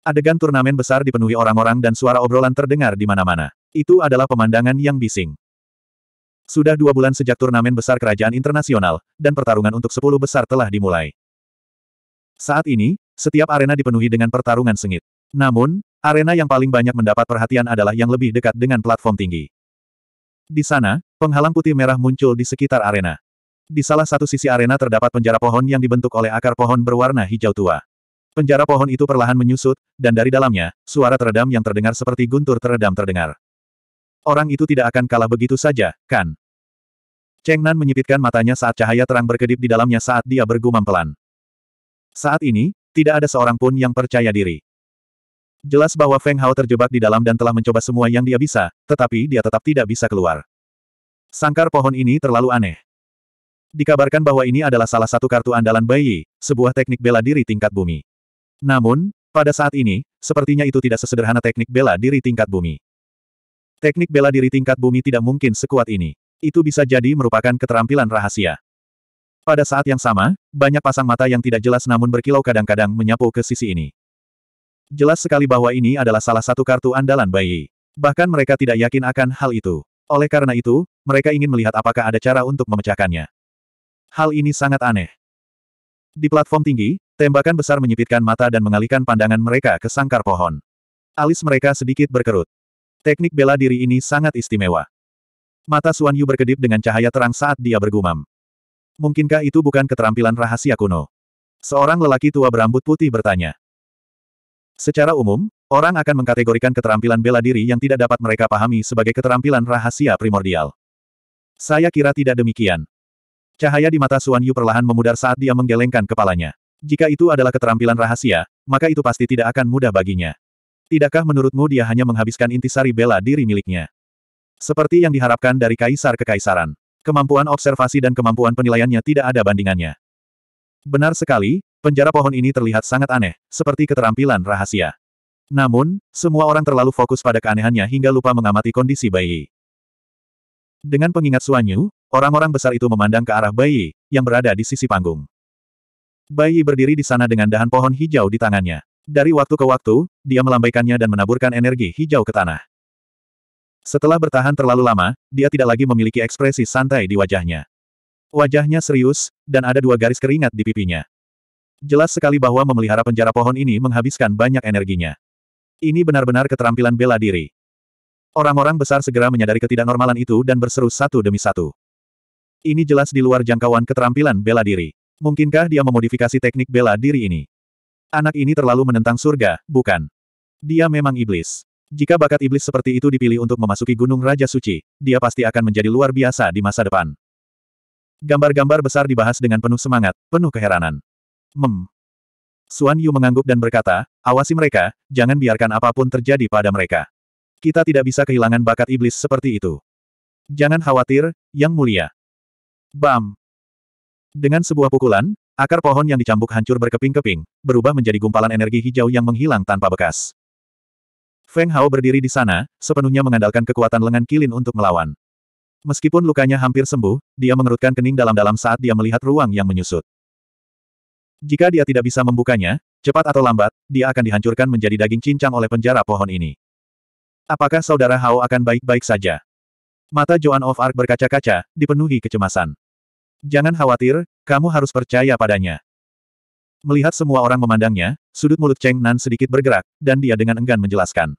Adegan turnamen besar dipenuhi orang-orang dan suara obrolan terdengar di mana-mana. Itu adalah pemandangan yang bising. Sudah dua bulan sejak turnamen besar kerajaan internasional, dan pertarungan untuk sepuluh besar telah dimulai. Saat ini, setiap arena dipenuhi dengan pertarungan sengit. Namun, arena yang paling banyak mendapat perhatian adalah yang lebih dekat dengan platform tinggi. Di sana, penghalang putih merah muncul di sekitar arena. Di salah satu sisi arena terdapat penjara pohon yang dibentuk oleh akar pohon berwarna hijau tua. Penjara pohon itu perlahan menyusut, dan dari dalamnya, suara teredam yang terdengar seperti guntur teredam terdengar. Orang itu tidak akan kalah begitu saja, kan? Cheng Nan menyipitkan matanya saat cahaya terang berkedip di dalamnya saat dia bergumam pelan. Saat ini, tidak ada seorang pun yang percaya diri. Jelas bahwa Feng Hao terjebak di dalam dan telah mencoba semua yang dia bisa, tetapi dia tetap tidak bisa keluar. Sangkar pohon ini terlalu aneh. Dikabarkan bahwa ini adalah salah satu kartu andalan Bai sebuah teknik bela diri tingkat bumi. Namun, pada saat ini, sepertinya itu tidak sesederhana teknik bela diri tingkat bumi. Teknik bela diri tingkat bumi tidak mungkin sekuat ini. Itu bisa jadi merupakan keterampilan rahasia. Pada saat yang sama, banyak pasang mata yang tidak jelas namun berkilau kadang-kadang menyapu ke sisi ini. Jelas sekali bahwa ini adalah salah satu kartu andalan Bai Bahkan mereka tidak yakin akan hal itu. Oleh karena itu, mereka ingin melihat apakah ada cara untuk memecahkannya. Hal ini sangat aneh. Di platform tinggi, tembakan besar menyipitkan mata dan mengalihkan pandangan mereka ke sangkar pohon. Alis mereka sedikit berkerut. Teknik bela diri ini sangat istimewa. Mata Suan Yu berkedip dengan cahaya terang saat dia bergumam. Mungkinkah itu bukan keterampilan rahasia kuno? Seorang lelaki tua berambut putih bertanya. Secara umum, orang akan mengkategorikan keterampilan bela diri yang tidak dapat mereka pahami sebagai keterampilan rahasia primordial. Saya kira tidak demikian. Cahaya di mata Suan Yu perlahan memudar saat dia menggelengkan kepalanya. Jika itu adalah keterampilan rahasia, maka itu pasti tidak akan mudah baginya. Tidakkah menurutmu dia hanya menghabiskan intisari bela diri miliknya? Seperti yang diharapkan dari kaisar kekaisaran. Kemampuan observasi dan kemampuan penilaiannya tidak ada bandingannya. Benar sekali, penjara pohon ini terlihat sangat aneh, seperti keterampilan rahasia. Namun, semua orang terlalu fokus pada keanehannya hingga lupa mengamati kondisi bayi. Dengan pengingat Suanyu, Orang-orang besar itu memandang ke arah bayi, yang berada di sisi panggung. Bayi berdiri di sana dengan dahan pohon hijau di tangannya. Dari waktu ke waktu, dia melambaikannya dan menaburkan energi hijau ke tanah. Setelah bertahan terlalu lama, dia tidak lagi memiliki ekspresi santai di wajahnya. Wajahnya serius, dan ada dua garis keringat di pipinya. Jelas sekali bahwa memelihara penjara pohon ini menghabiskan banyak energinya. Ini benar-benar keterampilan bela diri. Orang-orang besar segera menyadari ketidaknormalan itu dan berseru satu demi satu. Ini jelas di luar jangkauan keterampilan bela diri. Mungkinkah dia memodifikasi teknik bela diri ini? Anak ini terlalu menentang surga, bukan? Dia memang iblis. Jika bakat iblis seperti itu dipilih untuk memasuki Gunung Raja Suci, dia pasti akan menjadi luar biasa di masa depan. Gambar-gambar besar dibahas dengan penuh semangat, penuh keheranan. Mem. Suan Yu mengangguk dan berkata, awasi mereka, jangan biarkan apa pun terjadi pada mereka. Kita tidak bisa kehilangan bakat iblis seperti itu. Jangan khawatir, Yang Mulia. Bam! Dengan sebuah pukulan, akar pohon yang dicambuk hancur berkeping-keping, berubah menjadi gumpalan energi hijau yang menghilang tanpa bekas. Feng Hao berdiri di sana, sepenuhnya mengandalkan kekuatan lengan kilin untuk melawan. Meskipun lukanya hampir sembuh, dia mengerutkan kening dalam-dalam saat dia melihat ruang yang menyusut. Jika dia tidak bisa membukanya, cepat atau lambat, dia akan dihancurkan menjadi daging cincang oleh penjara pohon ini. Apakah saudara Hao akan baik-baik saja? Mata Joan of Arc berkaca-kaca, dipenuhi kecemasan. Jangan khawatir, kamu harus percaya padanya. Melihat semua orang memandangnya, sudut mulut Cheng Nan sedikit bergerak, dan dia dengan enggan menjelaskan.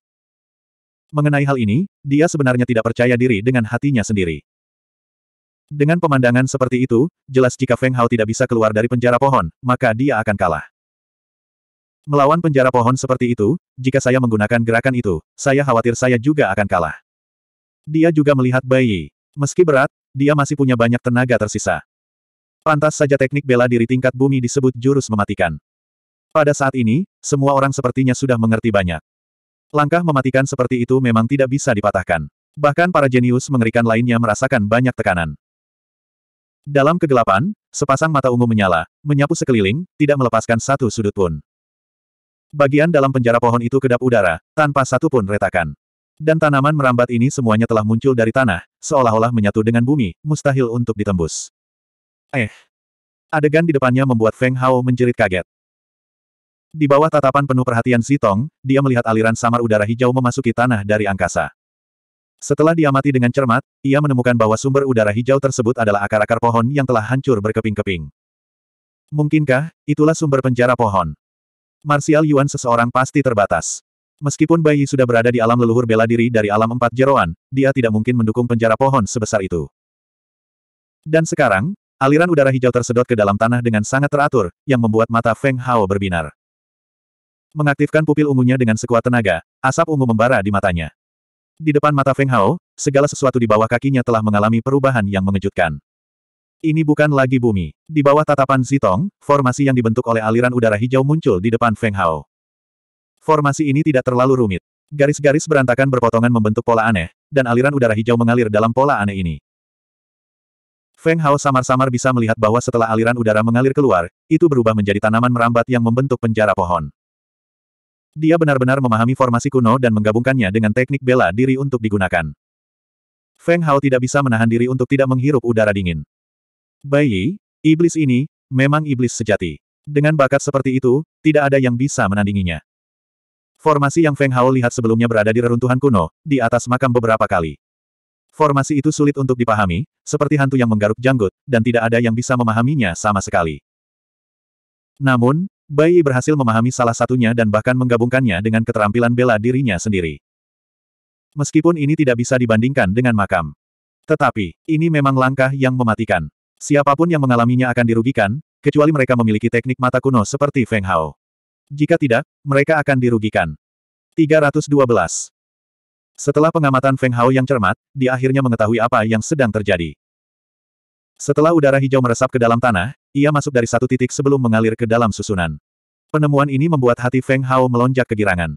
Mengenai hal ini, dia sebenarnya tidak percaya diri dengan hatinya sendiri. Dengan pemandangan seperti itu, jelas jika Feng Hao tidak bisa keluar dari penjara pohon, maka dia akan kalah. Melawan penjara pohon seperti itu, jika saya menggunakan gerakan itu, saya khawatir saya juga akan kalah. Dia juga melihat bayi. Meski berat, dia masih punya banyak tenaga tersisa. Pantas saja teknik bela diri tingkat bumi disebut jurus mematikan. Pada saat ini, semua orang sepertinya sudah mengerti banyak. Langkah mematikan seperti itu memang tidak bisa dipatahkan. Bahkan para jenius mengerikan lainnya merasakan banyak tekanan. Dalam kegelapan, sepasang mata ungu menyala, menyapu sekeliling, tidak melepaskan satu sudut pun. Bagian dalam penjara pohon itu kedap udara, tanpa satu pun retakan. Dan tanaman merambat ini semuanya telah muncul dari tanah, seolah-olah menyatu dengan bumi, mustahil untuk ditembus. Eh. Adegan di depannya membuat Feng Hao menjerit kaget. Di bawah tatapan penuh perhatian Zitong, dia melihat aliran samar udara hijau memasuki tanah dari angkasa. Setelah diamati dengan cermat, ia menemukan bahwa sumber udara hijau tersebut adalah akar-akar pohon yang telah hancur berkeping-keping. Mungkinkah, itulah sumber penjara pohon? Martial Yuan seseorang pasti terbatas. Meskipun Bai sudah berada di alam leluhur bela diri dari alam empat jeroan, dia tidak mungkin mendukung penjara pohon sebesar itu. Dan sekarang, aliran udara hijau tersedot ke dalam tanah dengan sangat teratur, yang membuat mata Feng Hao berbinar. Mengaktifkan pupil ungunya dengan sekuat tenaga, asap ungu membara di matanya. Di depan mata Feng Hao, segala sesuatu di bawah kakinya telah mengalami perubahan yang mengejutkan. Ini bukan lagi bumi. Di bawah tatapan Zitong, formasi yang dibentuk oleh aliran udara hijau muncul di depan Feng Hao. Formasi ini tidak terlalu rumit. Garis-garis berantakan berpotongan membentuk pola aneh, dan aliran udara hijau mengalir dalam pola aneh ini. Feng Hao samar-samar bisa melihat bahwa setelah aliran udara mengalir keluar, itu berubah menjadi tanaman merambat yang membentuk penjara pohon. Dia benar-benar memahami formasi kuno dan menggabungkannya dengan teknik bela diri untuk digunakan. Feng Hao tidak bisa menahan diri untuk tidak menghirup udara dingin. Bayi, iblis ini, memang iblis sejati. Dengan bakat seperti itu, tidak ada yang bisa menandinginya. Formasi yang Feng Hao lihat sebelumnya berada di reruntuhan kuno, di atas makam beberapa kali. Formasi itu sulit untuk dipahami, seperti hantu yang menggaruk janggut, dan tidak ada yang bisa memahaminya sama sekali. Namun, Bai berhasil memahami salah satunya dan bahkan menggabungkannya dengan keterampilan bela dirinya sendiri. Meskipun ini tidak bisa dibandingkan dengan makam. Tetapi, ini memang langkah yang mematikan. Siapa pun yang mengalaminya akan dirugikan, kecuali mereka memiliki teknik mata kuno seperti Feng Hao. Jika tidak, mereka akan dirugikan. 312. Setelah pengamatan Feng Hao yang cermat, dia akhirnya mengetahui apa yang sedang terjadi. Setelah udara hijau meresap ke dalam tanah, ia masuk dari satu titik sebelum mengalir ke dalam susunan. Penemuan ini membuat hati Feng Hao melonjak kegirangan.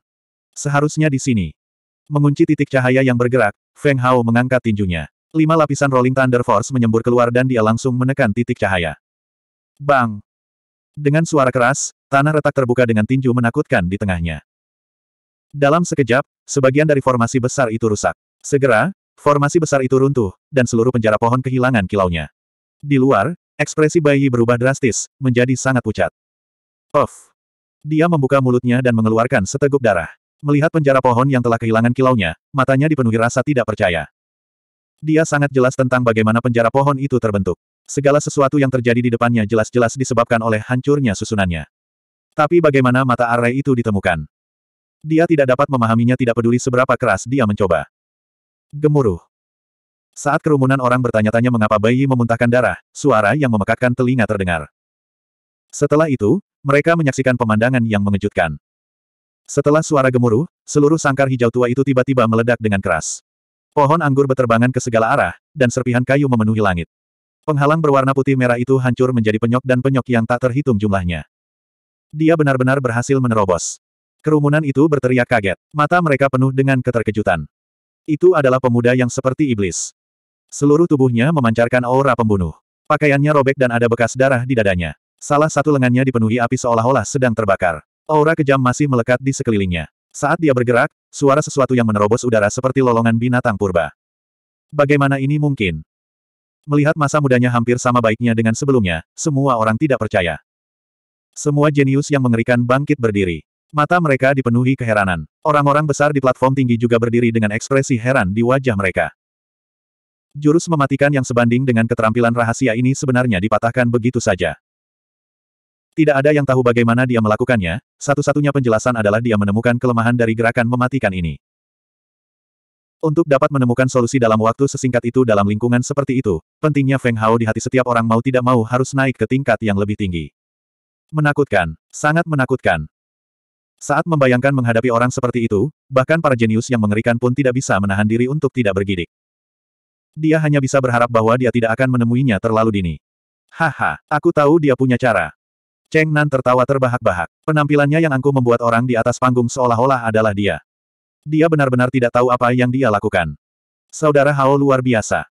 Seharusnya di sini. Mengunci titik cahaya yang bergerak, Feng Hao mengangkat tinjunya. Lima lapisan Rolling Thunder Force menyembur keluar dan dia langsung menekan titik cahaya. Bang! Dengan suara keras, tanah retak terbuka dengan tinju menakutkan di tengahnya. Dalam sekejap, sebagian dari formasi besar itu rusak. Segera, formasi besar itu runtuh, dan seluruh penjara pohon kehilangan kilaunya. Di luar, Ekspresi bayi berubah drastis, menjadi sangat pucat. Puff. Dia membuka mulutnya dan mengeluarkan seteguk darah. Melihat penjara pohon yang telah kehilangan kilaunya, matanya dipenuhi rasa tidak percaya. Dia sangat jelas tentang bagaimana penjara pohon itu terbentuk. Segala sesuatu yang terjadi di depannya jelas-jelas disebabkan oleh hancurnya susunannya. Tapi bagaimana mata array itu ditemukan? Dia tidak dapat memahaminya tidak peduli seberapa keras dia mencoba. Gemuruh. Saat kerumunan orang bertanya-tanya mengapa bayi memuntahkan darah, suara yang memekakkan telinga terdengar. Setelah itu, mereka menyaksikan pemandangan yang mengejutkan. Setelah suara gemuruh, seluruh sangkar hijau tua itu tiba-tiba meledak dengan keras. Pohon anggur beterbangan ke segala arah, dan serpihan kayu memenuhi langit. Penghalang berwarna putih merah itu hancur menjadi penyok dan penyok yang tak terhitung jumlahnya. Dia benar-benar berhasil menerobos. Kerumunan itu berteriak kaget. Mata mereka penuh dengan keterkejutan. Itu adalah pemuda yang seperti iblis. Seluruh tubuhnya memancarkan aura pembunuh. Pakaiannya robek dan ada bekas darah di dadanya. Salah satu lengannya dipenuhi api seolah-olah sedang terbakar. Aura kejam masih melekat di sekelilingnya. Saat dia bergerak, suara sesuatu yang menerobos udara seperti lolongan binatang purba. Bagaimana ini mungkin? Melihat masa mudanya hampir sama baiknya dengan sebelumnya, semua orang tidak percaya. Semua jenius yang mengerikan bangkit berdiri. Mata mereka dipenuhi keheranan. Orang-orang besar di platform tinggi juga berdiri dengan ekspresi heran di wajah mereka. Jurus mematikan yang sebanding dengan keterampilan rahasia ini sebenarnya dipatahkan begitu saja. Tidak ada yang tahu bagaimana dia melakukannya, satu-satunya penjelasan adalah dia menemukan kelemahan dari gerakan mematikan ini. Untuk dapat menemukan solusi dalam waktu sesingkat itu dalam lingkungan seperti itu, pentingnya Feng Hao di hati setiap orang mau tidak mau harus naik ke tingkat yang lebih tinggi. Menakutkan, sangat menakutkan. Saat membayangkan menghadapi orang seperti itu, bahkan para jenius yang mengerikan pun tidak bisa menahan diri untuk tidak bergidik. Dia hanya bisa berharap bahwa dia tidak akan menemuinya terlalu dini. Haha, aku tahu dia punya cara. Cheng Nan tertawa terbahak-bahak. Penampilannya yang angkuh membuat orang di atas panggung seolah-olah adalah dia. Dia benar-benar tidak tahu apa yang dia lakukan. Saudara Hao luar biasa.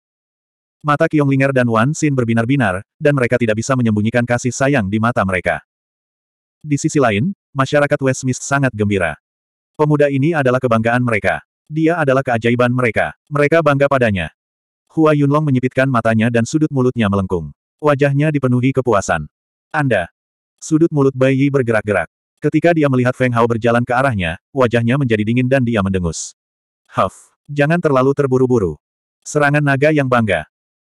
Mata Linger dan Wan Xin berbinar-binar, dan mereka tidak bisa menyembunyikan kasih sayang di mata mereka. Di sisi lain, masyarakat Westmist sangat gembira. Pemuda ini adalah kebanggaan mereka. Dia adalah keajaiban mereka. Mereka bangga padanya. Hua Yunlong menyipitkan matanya dan sudut mulutnya melengkung. Wajahnya dipenuhi kepuasan. Anda. Sudut mulut bayi bergerak-gerak. Ketika dia melihat Feng Hao berjalan ke arahnya, wajahnya menjadi dingin dan dia mendengus. Huff, jangan terlalu terburu-buru. Serangan naga yang bangga.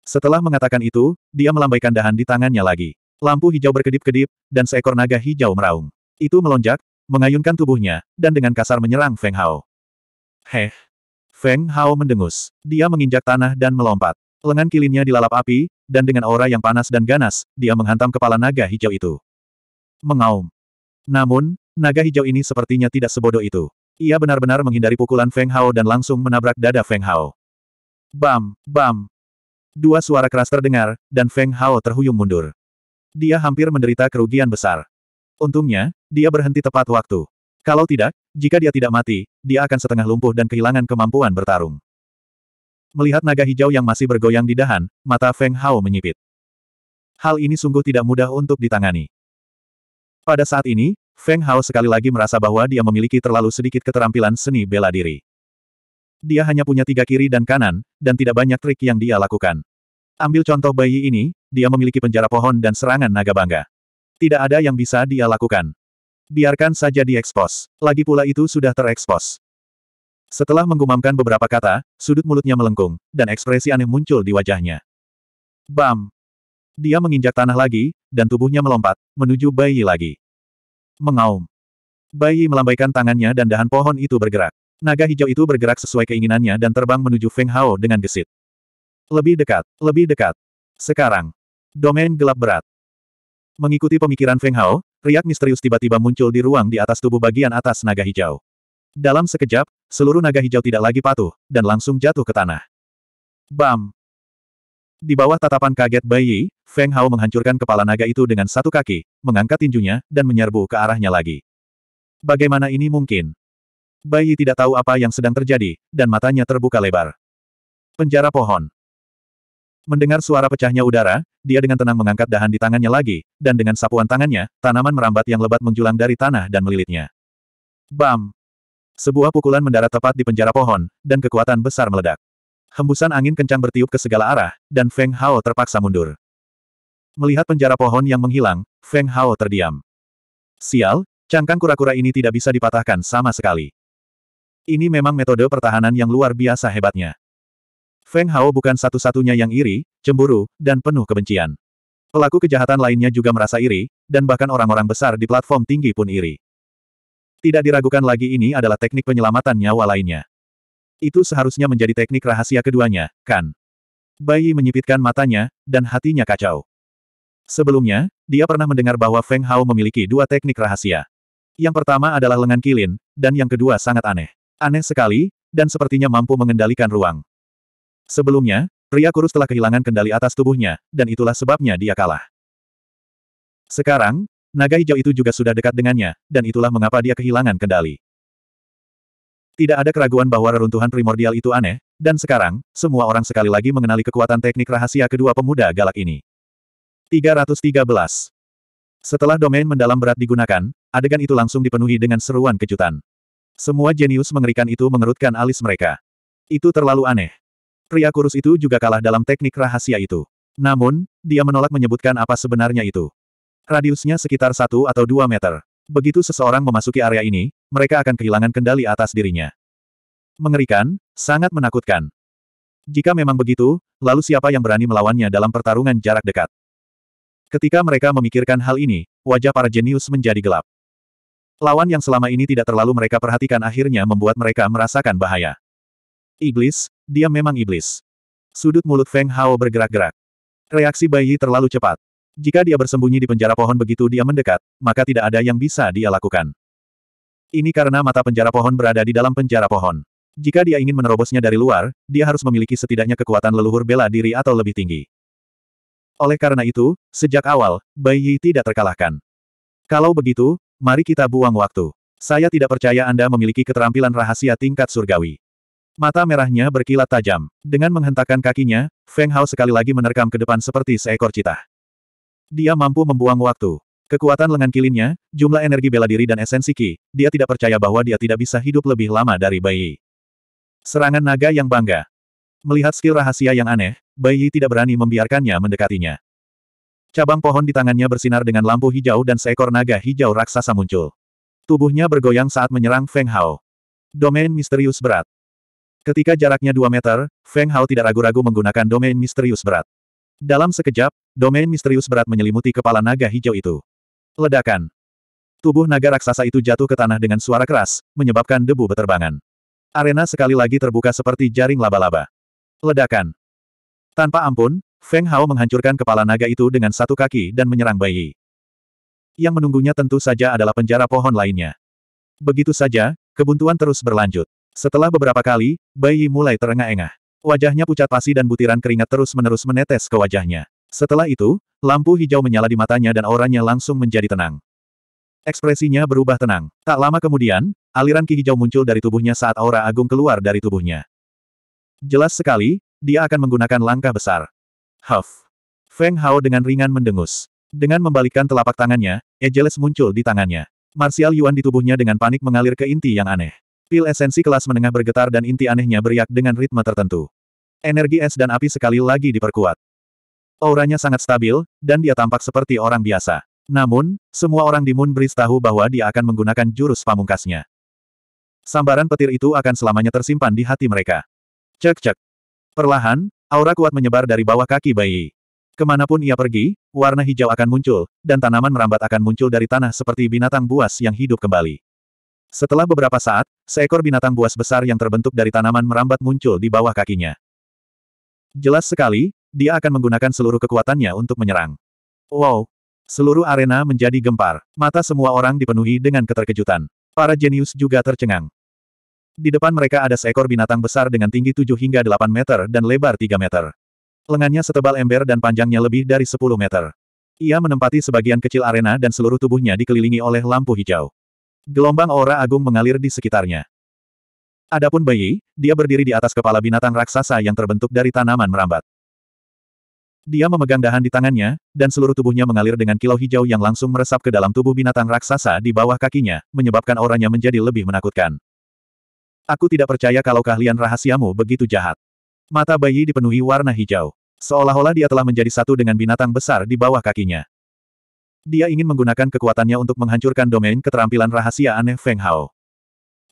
Setelah mengatakan itu, dia melambaikan dahan di tangannya lagi. Lampu hijau berkedip-kedip, dan seekor naga hijau meraung. Itu melonjak, mengayunkan tubuhnya, dan dengan kasar menyerang Feng Hao. Heh. Feng Hao mendengus. Dia menginjak tanah dan melompat. Lengan kilinnya dilalap api, dan dengan aura yang panas dan ganas, dia menghantam kepala naga hijau itu. Mengaum. Namun, naga hijau ini sepertinya tidak sebodoh itu. Ia benar-benar menghindari pukulan Feng Hao dan langsung menabrak dada Feng Hao. Bam, bam. Dua suara keras terdengar, dan Feng Hao terhuyung mundur. Dia hampir menderita kerugian besar. Untungnya, dia berhenti tepat waktu. Kalau tidak, jika dia tidak mati, dia akan setengah lumpuh dan kehilangan kemampuan bertarung. Melihat naga hijau yang masih bergoyang di dahan, mata Feng Hao menyipit. Hal ini sungguh tidak mudah untuk ditangani. Pada saat ini, Feng Hao sekali lagi merasa bahwa dia memiliki terlalu sedikit keterampilan seni bela diri. Dia hanya punya tiga kiri dan kanan, dan tidak banyak trik yang dia lakukan. Ambil contoh bayi ini, dia memiliki penjara pohon dan serangan naga bangga. Tidak ada yang bisa dia lakukan. Biarkan saja diekspos. Lagi pula itu sudah terekspos. Setelah menggumamkan beberapa kata, sudut mulutnya melengkung, dan ekspresi aneh muncul di wajahnya. Bam! Dia menginjak tanah lagi, dan tubuhnya melompat, menuju bayi lagi. Mengaum. Bayi melambaikan tangannya dan dahan pohon itu bergerak. Naga hijau itu bergerak sesuai keinginannya dan terbang menuju Feng Hao dengan gesit. Lebih dekat, lebih dekat. Sekarang. Domain gelap berat. Mengikuti pemikiran Feng Hao, riak misterius tiba-tiba muncul di ruang di atas tubuh bagian atas naga hijau. Dalam sekejap, seluruh naga hijau tidak lagi patuh, dan langsung jatuh ke tanah. Bam! Di bawah tatapan kaget bayi, Feng Hao menghancurkan kepala naga itu dengan satu kaki, mengangkat tinjunya, dan menyerbu ke arahnya lagi. Bagaimana ini mungkin? Bayi tidak tahu apa yang sedang terjadi, dan matanya terbuka lebar. Penjara pohon. Mendengar suara pecahnya udara, dia dengan tenang mengangkat dahan di tangannya lagi, dan dengan sapuan tangannya, tanaman merambat yang lebat menjulang dari tanah dan melilitnya. Bam! Sebuah pukulan mendarat tepat di penjara pohon, dan kekuatan besar meledak. Hembusan angin kencang bertiup ke segala arah, dan Feng Hao terpaksa mundur. Melihat penjara pohon yang menghilang, Feng Hao terdiam. Sial, cangkang kura-kura ini tidak bisa dipatahkan sama sekali. Ini memang metode pertahanan yang luar biasa hebatnya. Feng Hao bukan satu-satunya yang iri, cemburu, dan penuh kebencian. Pelaku kejahatan lainnya juga merasa iri, dan bahkan orang-orang besar di platform tinggi pun iri. Tidak diragukan lagi ini adalah teknik penyelamatan nyawa lainnya. Itu seharusnya menjadi teknik rahasia keduanya, kan? Bayi menyipitkan matanya, dan hatinya kacau. Sebelumnya, dia pernah mendengar bahwa Feng Hao memiliki dua teknik rahasia. Yang pertama adalah lengan kilin, dan yang kedua sangat aneh. Aneh sekali, dan sepertinya mampu mengendalikan ruang. Sebelumnya, pria kurus telah kehilangan kendali atas tubuhnya, dan itulah sebabnya dia kalah. Sekarang, naga hijau itu juga sudah dekat dengannya, dan itulah mengapa dia kehilangan kendali. Tidak ada keraguan bahwa reruntuhan primordial itu aneh, dan sekarang, semua orang sekali lagi mengenali kekuatan teknik rahasia kedua pemuda galak ini. 313. Setelah domain mendalam berat digunakan, adegan itu langsung dipenuhi dengan seruan kejutan. Semua jenius mengerikan itu mengerutkan alis mereka. Itu terlalu aneh. Pria kurus itu juga kalah dalam teknik rahasia itu. Namun, dia menolak menyebutkan apa sebenarnya itu. Radiusnya sekitar satu atau dua meter. Begitu seseorang memasuki area ini, mereka akan kehilangan kendali atas dirinya. Mengerikan, sangat menakutkan. Jika memang begitu, lalu siapa yang berani melawannya dalam pertarungan jarak dekat? Ketika mereka memikirkan hal ini, wajah para jenius menjadi gelap. Lawan yang selama ini tidak terlalu mereka perhatikan akhirnya membuat mereka merasakan bahaya. Iblis, dia memang iblis. Sudut mulut Feng Hao bergerak-gerak. Reaksi bayi terlalu cepat. Jika dia bersembunyi di penjara pohon begitu dia mendekat, maka tidak ada yang bisa dia lakukan. Ini karena mata penjara pohon berada di dalam penjara pohon. Jika dia ingin menerobosnya dari luar, dia harus memiliki setidaknya kekuatan leluhur bela diri atau lebih tinggi. Oleh karena itu, sejak awal, Bai Yi tidak terkalahkan. Kalau begitu, Mari kita buang waktu. Saya tidak percaya Anda memiliki keterampilan rahasia tingkat surgawi. Mata merahnya berkilat tajam. Dengan menghentakkan kakinya, Feng Hao sekali lagi menerkam ke depan seperti seekor citah. Dia mampu membuang waktu. Kekuatan lengan kilinnya, jumlah energi bela diri dan esensi Ki, dia tidak percaya bahwa dia tidak bisa hidup lebih lama dari Bai Serangan naga yang bangga. Melihat skill rahasia yang aneh, Bai tidak berani membiarkannya mendekatinya. Cabang pohon di tangannya bersinar dengan lampu hijau dan seekor naga hijau raksasa muncul. Tubuhnya bergoyang saat menyerang Feng Hao. Domain misterius berat. Ketika jaraknya 2 meter, Feng Hao tidak ragu-ragu menggunakan domain misterius berat. Dalam sekejap, domain misterius berat menyelimuti kepala naga hijau itu. Ledakan. Tubuh naga raksasa itu jatuh ke tanah dengan suara keras, menyebabkan debu beterbangan. Arena sekali lagi terbuka seperti jaring laba-laba. Ledakan. Tanpa ampun, Feng Hao menghancurkan kepala naga itu dengan satu kaki dan menyerang Bai Yang menunggunya tentu saja adalah penjara pohon lainnya. Begitu saja, kebuntuan terus berlanjut. Setelah beberapa kali, Bai mulai terengah-engah. Wajahnya pucat pasi dan butiran keringat terus-menerus menetes ke wajahnya. Setelah itu, lampu hijau menyala di matanya dan auranya langsung menjadi tenang. Ekspresinya berubah tenang. Tak lama kemudian, aliran ki hijau muncul dari tubuhnya saat aura agung keluar dari tubuhnya. Jelas sekali, dia akan menggunakan langkah besar. Huff. Feng Hao dengan ringan mendengus. Dengan membalikkan telapak tangannya, Ejeles muncul di tangannya. Martial Yuan di tubuhnya dengan panik mengalir ke inti yang aneh. Pil esensi kelas menengah bergetar dan inti anehnya beriak dengan ritme tertentu. Energi es dan api sekali lagi diperkuat. Auranya sangat stabil, dan dia tampak seperti orang biasa. Namun, semua orang di Moonbreeze tahu bahwa dia akan menggunakan jurus pamungkasnya. Sambaran petir itu akan selamanya tersimpan di hati mereka. Cek-cek. Perlahan, aura kuat menyebar dari bawah kaki bayi. Ke mana pun ia pergi, warna hijau akan muncul, dan tanaman merambat akan muncul dari tanah seperti binatang buas yang hidup kembali. Setelah beberapa saat, seekor binatang buas besar yang terbentuk dari tanaman merambat muncul di bawah kakinya. Jelas sekali, dia akan menggunakan seluruh kekuatannya untuk menyerang. Wow, Seluruh arena menjadi gempar. Mata semua orang dipenuhi dengan keterkejutan. Para jenius juga tercengang. Di depan mereka ada seekor binatang besar dengan tinggi 7 hingga 8 meter dan lebar 3 meter. Lengannya setebal ember dan panjangnya lebih dari 10 meter. Ia menempati sebagian kecil arena dan seluruh tubuhnya dikelilingi oleh lampu hijau. Gelombang aura agung mengalir di sekitarnya. Adapun bayi, dia berdiri di atas kepala binatang raksasa yang terbentuk dari tanaman merambat. Dia memegang dahan di tangannya, dan seluruh tubuhnya mengalir dengan kilau hijau yang langsung meresap ke dalam tubuh binatang raksasa di bawah kakinya, menyebabkan auranya menjadi lebih menakutkan. Aku tidak percaya kalau keahlian rahasiamu begitu jahat. Mata bayi dipenuhi warna hijau. Seolah-olah dia telah menjadi satu dengan binatang besar di bawah kakinya. Dia ingin menggunakan kekuatannya untuk menghancurkan domain keterampilan rahasia aneh Feng Hao.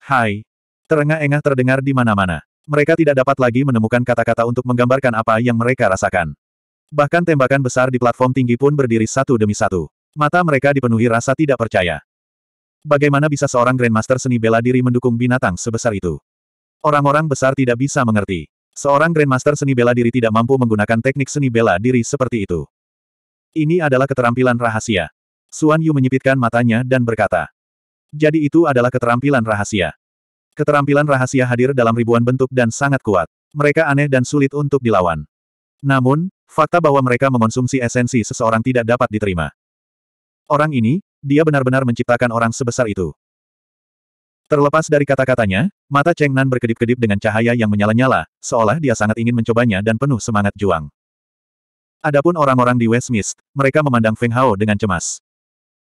Hai. Terengah-engah terdengar di mana-mana. Mereka tidak dapat lagi menemukan kata-kata untuk menggambarkan apa yang mereka rasakan. Bahkan tembakan besar di platform tinggi pun berdiri satu demi satu. Mata mereka dipenuhi rasa tidak percaya. Bagaimana bisa seorang Grandmaster seni bela diri mendukung binatang sebesar itu? Orang-orang besar tidak bisa mengerti. Seorang Grandmaster seni bela diri tidak mampu menggunakan teknik seni bela diri seperti itu. Ini adalah keterampilan rahasia. Suan Yu menyipitkan matanya dan berkata. Jadi itu adalah keterampilan rahasia. Keterampilan rahasia hadir dalam ribuan bentuk dan sangat kuat. Mereka aneh dan sulit untuk dilawan. Namun, fakta bahwa mereka mengonsumsi esensi seseorang tidak dapat diterima. Orang ini, dia benar-benar menciptakan orang sebesar itu. Terlepas dari kata-katanya, mata Cheng Nan berkedip-kedip dengan cahaya yang menyala-nyala, seolah dia sangat ingin mencobanya dan penuh semangat juang. Adapun orang-orang di Westmist, mereka memandang Feng Hao dengan cemas.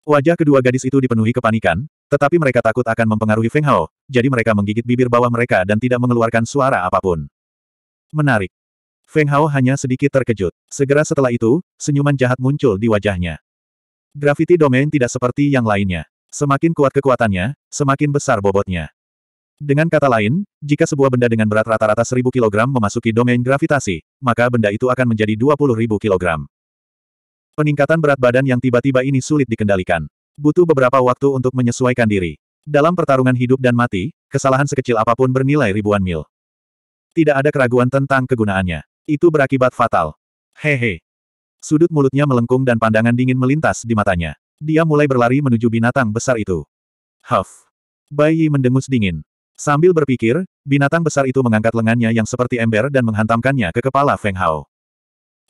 Wajah kedua gadis itu dipenuhi kepanikan, tetapi mereka takut akan mempengaruhi Feng Hao, jadi mereka menggigit bibir bawah mereka dan tidak mengeluarkan suara apa pun. Menarik. Feng Hao hanya sedikit terkejut. Segera setelah itu, senyuman jahat muncul di wajahnya. Gravity Domain tidak seperti yang lainnya. Semakin kuat kekuatannya, semakin besar bobotnya. Dengan kata lain, jika sebuah benda dengan berat rata-rata 1000 kg memasuki domain gravitasi, maka benda itu akan menjadi 20.000 kg. Peningkatan berat badan yang tiba-tiba ini sulit dikendalikan. Butuh beberapa waktu untuk menyesuaikan diri. Dalam pertarungan hidup dan mati, kesalahan sekecil apa pun bernilai ribuan mil. Tidak ada keraguan tentang kegunaannya. Itu berakibat fatal. Hehe. Sudut mulutnya melengkung dan pandangan dingin melintas di matanya. Dia mulai berlari menuju binatang besar itu. Huff. Bayi mendengus dingin. Sambil berpikir, binatang besar itu mengangkat lengannya yang seperti ember dan menghantamkannya ke kepala Feng Hao.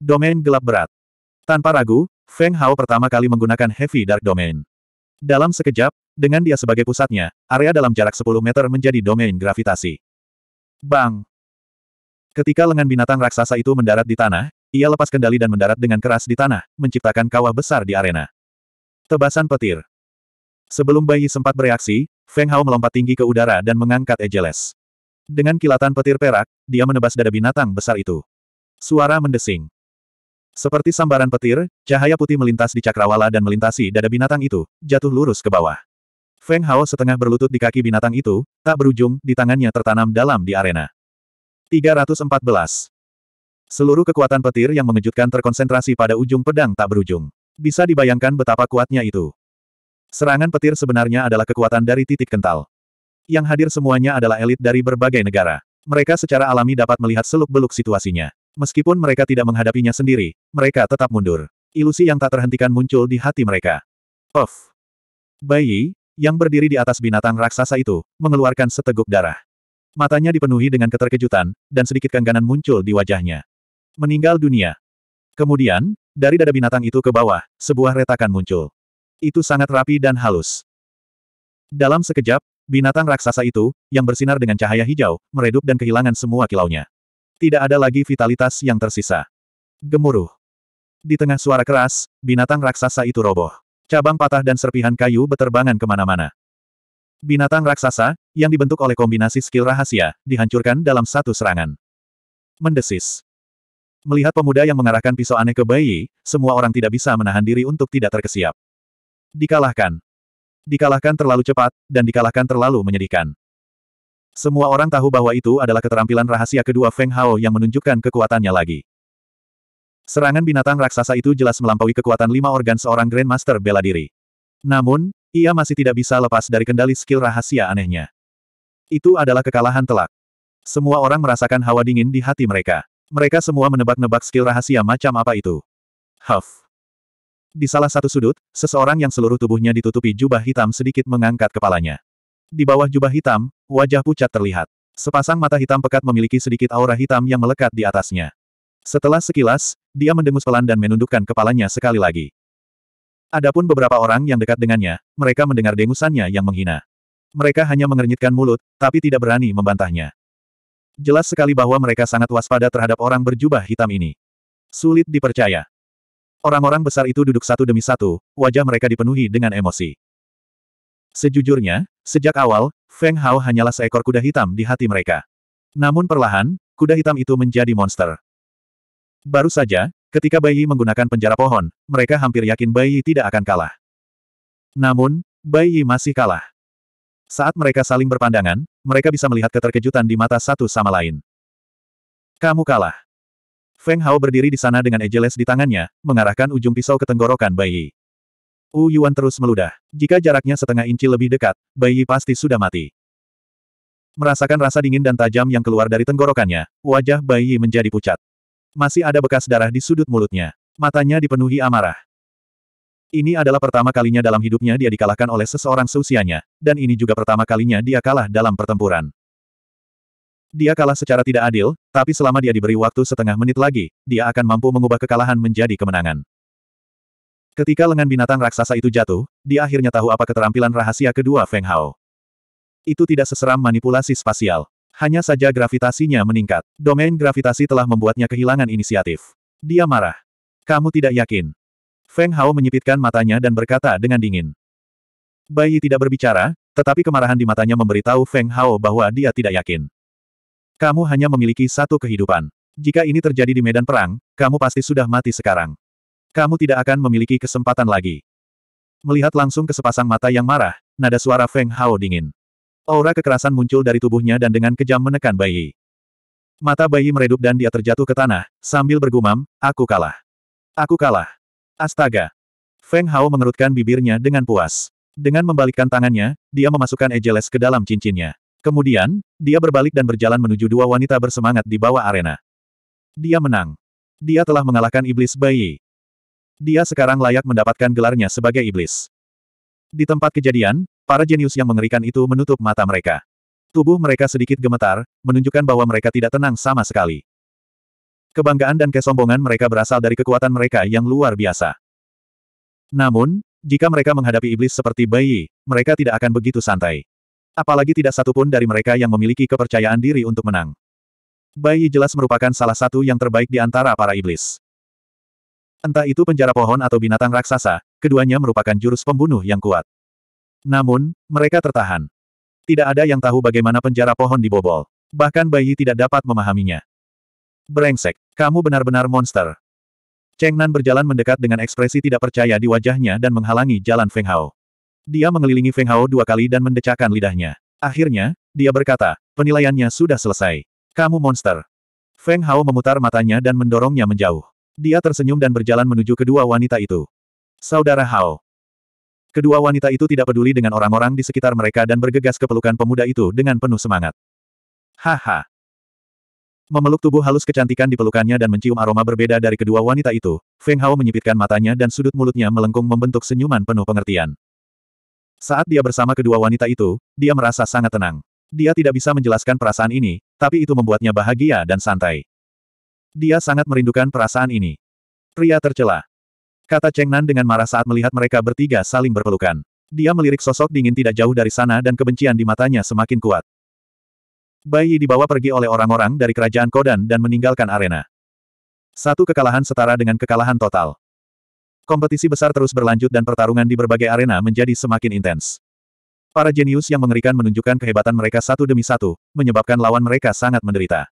Domain gelap berat. Tanpa ragu, Feng Hao pertama kali menggunakan Heavy Dark Domain. Dalam sekejap, dengan dia sebagai pusatnya, area dalam jarak 10 meter menjadi domain gravitasi. Bang! Ketika lengan binatang raksasa itu mendarat di tanah, ia lepas kendali dan mendarat dengan keras di tanah, menciptakan kawah besar di arena. Tebasan petir. Sebelum bayi sempat bereaksi, Feng Hao melompat tinggi ke udara dan mengangkat Ejeles. Dengan kilatan petir perak, dia menebas dada binatang besar itu. Suara mendesing. Seperti sambaran petir, cahaya putih melintas di cakrawala dan melintasi dada binatang itu, jatuh lurus ke bawah. Feng Hao setengah berlutut di kaki binatang itu, tak berujung, di tangannya tertanam dalam di arena. 314. Seluruh kekuatan petir yang mengejutkan terkonsentrasi pada ujung pedang tak berujung. Bisa dibayangkan betapa kuatnya itu. Serangan petir sebenarnya adalah kekuatan dari titik kental. Yang hadir semuanya adalah elit dari berbagai negara. Mereka secara alami dapat melihat seluk-beluk situasinya. Meskipun mereka tidak menghadapinya sendiri, mereka tetap mundur. Ilusi yang tak terhentikan muncul di hati mereka. Of. Bayi, yang berdiri di atas binatang raksasa itu, mengeluarkan seteguk darah. Matanya dipenuhi dengan keterkejutan, dan sedikit kengganan muncul di wajahnya. Meninggal dunia. Kemudian, dari dada binatang itu ke bawah, sebuah retakan muncul. Itu sangat rapi dan halus. Dalam sekejap, binatang raksasa itu, yang bersinar dengan cahaya hijau, meredup dan kehilangan semua kilaunya. Tidak ada lagi vitalitas yang tersisa. Gemuruh. Di tengah suara keras, binatang raksasa itu roboh. Cabang patah dan serpihan kayu beterbangan ke mana-mana. Binatang raksasa, yang dibentuk oleh kombinasi skill rahasia, dihancurkan dalam satu serangan. Mendesis. Melihat pemuda yang mengarahkan pisau aneh ke bayi, semua orang tidak bisa menahan diri untuk tidak terkesiap. Dikalahkan. Dikalahkan terlalu cepat, dan dikalahkan terlalu menyedihkan. Semua orang tahu bahwa itu adalah keterampilan rahasia kedua Feng Hao yang menunjukkan kekuatannya lagi. Serangan binatang raksasa itu jelas melampaui kekuatan lima organ seorang Grandmaster bela diri. Namun, ia masih tidak bisa lepas dari kendali skill rahasia anehnya. Itu adalah kekalahan telak. Semua orang merasakan hawa dingin di hati mereka. Mereka semua menebak-nebak skill rahasia macam apa itu. Huff. Di salah satu sudut, seseorang yang seluruh tubuhnya ditutupi jubah hitam sedikit mengangkat kepalanya. Di bawah jubah hitam, wajah pucat terlihat. Sepasang mata hitam pekat memiliki sedikit aura hitam yang melekat di atasnya. Setelah sekilas, dia mendengus pelan dan menundukkan kepalanya sekali lagi. Adapun beberapa orang yang dekat dengannya, mereka mendengar dengusannya yang menghina. Mereka hanya mengernyitkan mulut, tapi tidak berani membantahnya. Jelas sekali bahwa mereka sangat waspada terhadap orang berjubah hitam ini. Sulit dipercaya. Orang-orang besar itu duduk satu demi satu, wajah mereka dipenuhi dengan emosi. Sejujurnya, sejak awal, Feng Hao hanyalah seekor kuda hitam di hati mereka. Namun perlahan, kuda hitam itu menjadi monster. Baru saja, ketika bayi menggunakan penjara pohon, mereka hampir yakin bayi tidak akan kalah. Namun, bayi masih kalah. Saat mereka saling berpandangan, mereka bisa melihat keterkejutan di mata satu sama lain. Kamu kalah. Feng Hao berdiri di sana dengan ejeles di tangannya, mengarahkan ujung pisau ke tenggorokan bayi. Wu Yuan terus meludah. Jika jaraknya setengah inci lebih dekat, bayi pasti sudah mati. Merasakan rasa dingin dan tajam yang keluar dari tenggorokannya, wajah bayi menjadi pucat. Masih ada bekas darah di sudut mulutnya. Matanya dipenuhi amarah. Ini adalah pertama kalinya dalam hidupnya dia dikalahkan oleh seseorang seusianya, dan ini juga pertama kalinya dia kalah dalam pertempuran. Dia kalah secara tidak adil, tapi selama dia diberi waktu setengah menit lagi, dia akan mampu mengubah kekalahan menjadi kemenangan. Ketika lengan binatang raksasa itu jatuh, dia akhirnya tahu apa keterampilan rahasia kedua Feng Hao. Itu tidak seseram manipulasi spasial. Hanya saja gravitasinya meningkat. Domain gravitasi telah membuatnya kehilangan inisiatif. Dia marah. Kamu tidak yakin. Feng Hao menyipitkan matanya dan berkata dengan dingin. Bayi tidak berbicara, tetapi kemarahan di matanya memberitahu Feng Hao bahwa dia tidak yakin. Kamu hanya memiliki satu kehidupan. Jika ini terjadi di medan perang, kamu pasti sudah mati sekarang. Kamu tidak akan memiliki kesempatan lagi. Melihat langsung ke sepasang mata yang marah, nada suara Feng Hao dingin. Aura kekerasan muncul dari tubuhnya dan dengan kejam menekan bayi. Mata bayi meredup dan dia terjatuh ke tanah, sambil bergumam, aku kalah. Aku kalah. Astaga. Feng Hao mengerutkan bibirnya dengan puas. Dengan membalikkan tangannya, dia memasukkan ejeles ke dalam cincinnya. Kemudian, dia berbalik dan berjalan menuju dua wanita bersemangat di bawah arena. Dia menang. Dia telah mengalahkan iblis bayi. Dia sekarang layak mendapatkan gelarnya sebagai iblis. Di tempat kejadian, Para jenius yang mengerikan itu menutup mata mereka. Tubuh mereka sedikit gemetar, menunjukkan bahwa mereka tidak tenang sama sekali. Kebanggaan dan kesombongan mereka berasal dari kekuatan mereka yang luar biasa. Namun, jika mereka menghadapi iblis seperti bayi, mereka tidak akan begitu santai. Apalagi tidak satupun dari mereka yang memiliki kepercayaan diri untuk menang. Bayi jelas merupakan salah satu yang terbaik di antara para iblis. Entah itu penjara pohon atau binatang raksasa, keduanya merupakan jurus pembunuh yang kuat. Namun, mereka tertahan. Tidak ada yang tahu bagaimana penjara pohon dibobol. Bahkan bayi tidak dapat memahaminya. Brengsek, kamu benar-benar monster. Cheng Nan berjalan mendekat dengan ekspresi tidak percaya di wajahnya dan menghalangi jalan Feng Hao. Dia mengelilingi Feng Hao dua kali dan mendecakkan lidahnya. Akhirnya, dia berkata, penilaiannya sudah selesai. Kamu monster. Feng Hao memutar matanya dan mendorongnya menjauh. Dia tersenyum dan berjalan menuju kedua wanita itu. Saudara Hao. Kedua wanita itu tidak peduli dengan orang-orang di sekitar mereka dan bergegas ke pelukan pemuda itu dengan penuh semangat. Haha. Memeluk tubuh halus kecantikan di pelukannya dan mencium aroma berbeda dari kedua wanita itu, Feng Hao menyipitkan matanya dan sudut mulutnya melengkung membentuk senyuman penuh pengertian. Saat dia bersama kedua wanita itu, dia merasa sangat tenang. Dia tidak bisa menjelaskan perasaan ini, tapi itu membuatnya bahagia dan santai. Dia sangat merindukan perasaan ini. Pria tercela. Kata Cheng Nan dengan marah saat melihat mereka bertiga saling berpelukan. Dia melirik sosok dingin tidak jauh dari sana dan kebencian di matanya semakin kuat. Bayi dibawa pergi oleh orang-orang dari kerajaan Kodan dan meninggalkan arena. Satu kekalahan setara dengan kekalahan total. Kompetisi besar terus berlanjut dan pertarungan di berbagai arena menjadi semakin intens. Para jenius yang mengerikan menunjukkan kehebatan mereka satu demi satu, menyebabkan lawan mereka sangat menderita.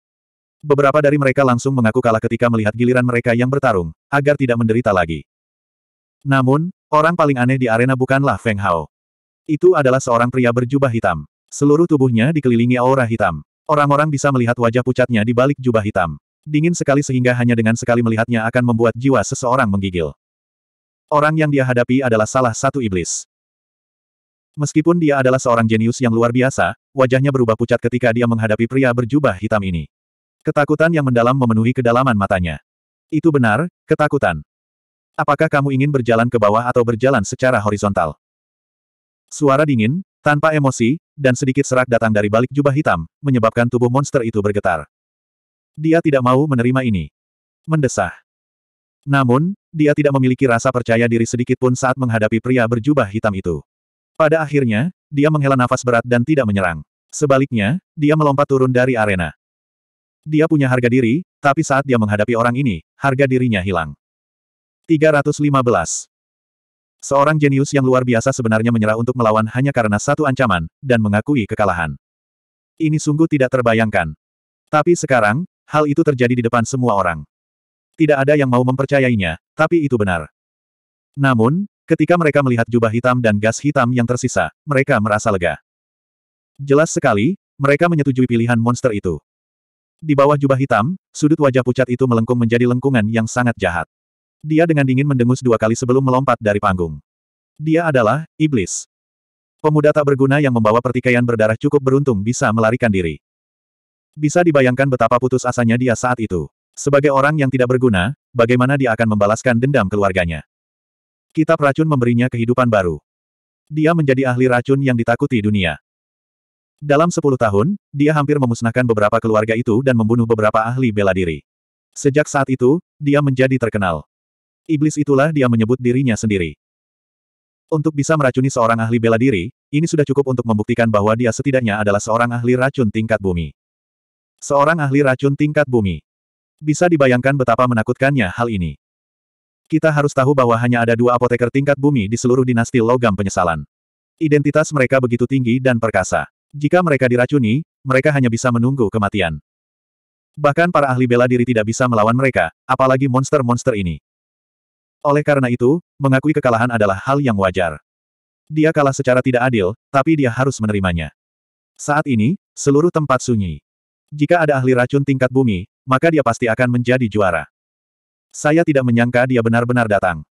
Beberapa dari mereka langsung mengaku kalah ketika melihat giliran mereka yang bertarung, agar tidak menderita lagi. Namun, orang paling aneh di arena bukanlah Feng Hao. Itu adalah seorang pria berjubah hitam. Seluruh tubuhnya dikelilingi aura hitam. Orang-orang bisa melihat wajah pucatnya di balik jubah hitam. Dingin sekali sehingga hanya dengan sekali melihatnya akan membuat jiwa seseorang menggigil. Orang yang dia hadapi adalah salah satu iblis. Meskipun dia adalah seorang jenius yang luar biasa, wajahnya berubah pucat ketika dia menghadapi pria berjubah hitam ini. Ketakutan yang mendalam memenuhi kedalaman matanya. Itu benar, ketakutan. Apakah kamu ingin berjalan ke bawah atau berjalan secara horizontal? Suara dingin, tanpa emosi, dan sedikit serak datang dari balik jubah hitam, menyebabkan tubuh monster itu bergetar. Dia tidak mau menerima ini. Mendesah. Namun, dia tidak memiliki rasa percaya diri sedikit pun saat menghadapi pria berjubah hitam itu. Pada akhirnya, dia menghela nafas berat dan tidak menyerang. Sebaliknya, dia melompat turun dari arena. Dia punya harga diri, tapi saat dia menghadapi orang ini, harga dirinya hilang. 315. Seorang jenius yang luar biasa sebenarnya menyerah untuk melawan hanya karena satu ancaman, dan mengakui kekalahan. Ini sungguh tidak terbayangkan. Tapi sekarang, hal itu terjadi di depan semua orang. Tidak ada yang mau mempercayainya, tapi itu benar. Namun, ketika mereka melihat jubah hitam dan gas hitam yang tersisa, mereka merasa lega. Jelas sekali, mereka menyetujui pilihan monster itu. Di bawah jubah hitam, sudut wajah pucat itu melengkung menjadi lengkungan yang sangat jahat. Dia dengan dingin mendengus dua kali sebelum melompat dari panggung. Dia adalah iblis. Pemuda tak berguna yang membawa pertikaian berdarah cukup beruntung bisa melarikan diri. Bisa dibayangkan betapa putus asanya dia saat itu. Sebagai orang yang tidak berguna, bagaimana dia akan membalaskan dendam keluarganya. Kitab racun memberinya kehidupan baru. Dia menjadi ahli racun yang ditakuti dunia. Dalam sepuluh tahun, dia hampir memusnahkan beberapa keluarga itu dan membunuh beberapa ahli bela diri. Sejak saat itu, dia menjadi terkenal. Iblis itulah dia menyebut dirinya sendiri. Untuk bisa meracuni seorang ahli bela diri, ini sudah cukup untuk membuktikan bahwa dia setidaknya adalah seorang ahli racun tingkat bumi. Seorang ahli racun tingkat bumi. Bisa dibayangkan betapa menakutkannya hal ini. Kita harus tahu bahwa hanya ada dua apoteker tingkat bumi di seluruh dinasti logam penyesalan. Identitas mereka begitu tinggi dan perkasa. Jika mereka diracuni, mereka hanya bisa menunggu kematian. Bahkan para ahli bela diri tidak bisa melawan mereka, apalagi monster-monster ini. Oleh karena itu, mengakui kekalahan adalah hal yang wajar. Dia kalah secara tidak adil, tapi dia harus menerimanya. Saat ini, seluruh tempat sunyi. Jika ada ahli racun tingkat bumi, maka dia pasti akan menjadi juara. Saya tidak menyangka dia benar-benar datang.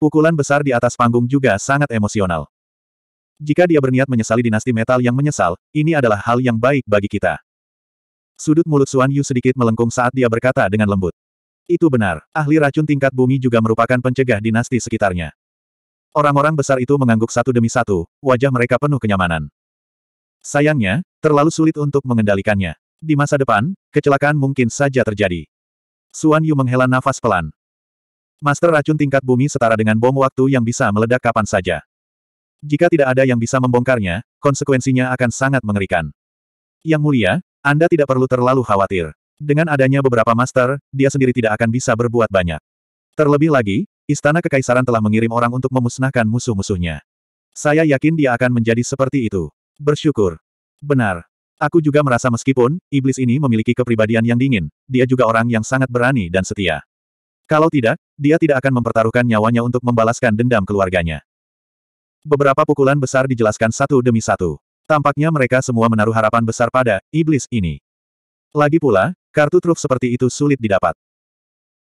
Pukulan besar di atas panggung juga sangat emosional. Jika dia berniat menyesali dinasti metal yang menyesal, ini adalah hal yang baik bagi kita. Sudut mulut Suan Yu sedikit melengkung saat dia berkata dengan lembut. Itu benar, ahli racun tingkat bumi juga merupakan pencegah dinasti sekitarnya. Orang-orang besar itu mengangguk satu demi satu, wajah mereka penuh kenyamanan. Sayangnya, terlalu sulit untuk mengendalikannya. Di masa depan, kecelakaan mungkin saja terjadi. Suan Yu menghela nafas pelan. Master racun tingkat bumi setara dengan bom waktu yang bisa meledak kapan saja. Jika tidak ada yang bisa membongkarnya, konsekuensinya akan sangat mengerikan. Yang mulia, Anda tidak perlu terlalu khawatir. Dengan adanya beberapa master, dia sendiri tidak akan bisa berbuat banyak. Terlebih lagi, Istana Kekaisaran telah mengirim orang untuk memusnahkan musuh-musuhnya. Saya yakin dia akan menjadi seperti itu. Bersyukur. Benar. Aku juga merasa meskipun, iblis ini memiliki kepribadian yang dingin, dia juga orang yang sangat berani dan setia. Kalau tidak, dia tidak akan mempertaruhkan nyawanya untuk membalaskan dendam keluarganya. Beberapa pukulan besar dijelaskan satu demi satu. Tampaknya mereka semua menaruh harapan besar pada iblis ini. Lagi pula, kartu truf seperti itu sulit didapat.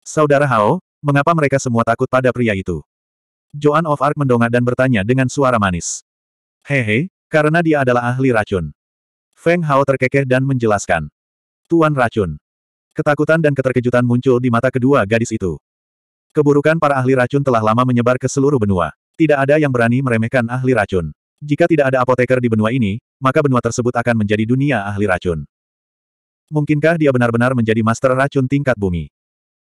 Saudara Hao, mengapa mereka semua takut pada pria itu? Joan of Arc mendongak dan bertanya dengan suara manis. Hehe, karena dia adalah ahli racun. Feng Hao terkekeh dan menjelaskan. Tuan racun. Ketakutan dan keterkejutan muncul di mata kedua gadis itu. Keburukan para ahli racun telah lama menyebar ke seluruh benua. Tidak ada yang berani meremehkan ahli racun. Jika tidak ada apoteker di benua ini, maka benua tersebut akan menjadi dunia ahli racun. Mungkinkah dia benar-benar menjadi master racun tingkat bumi?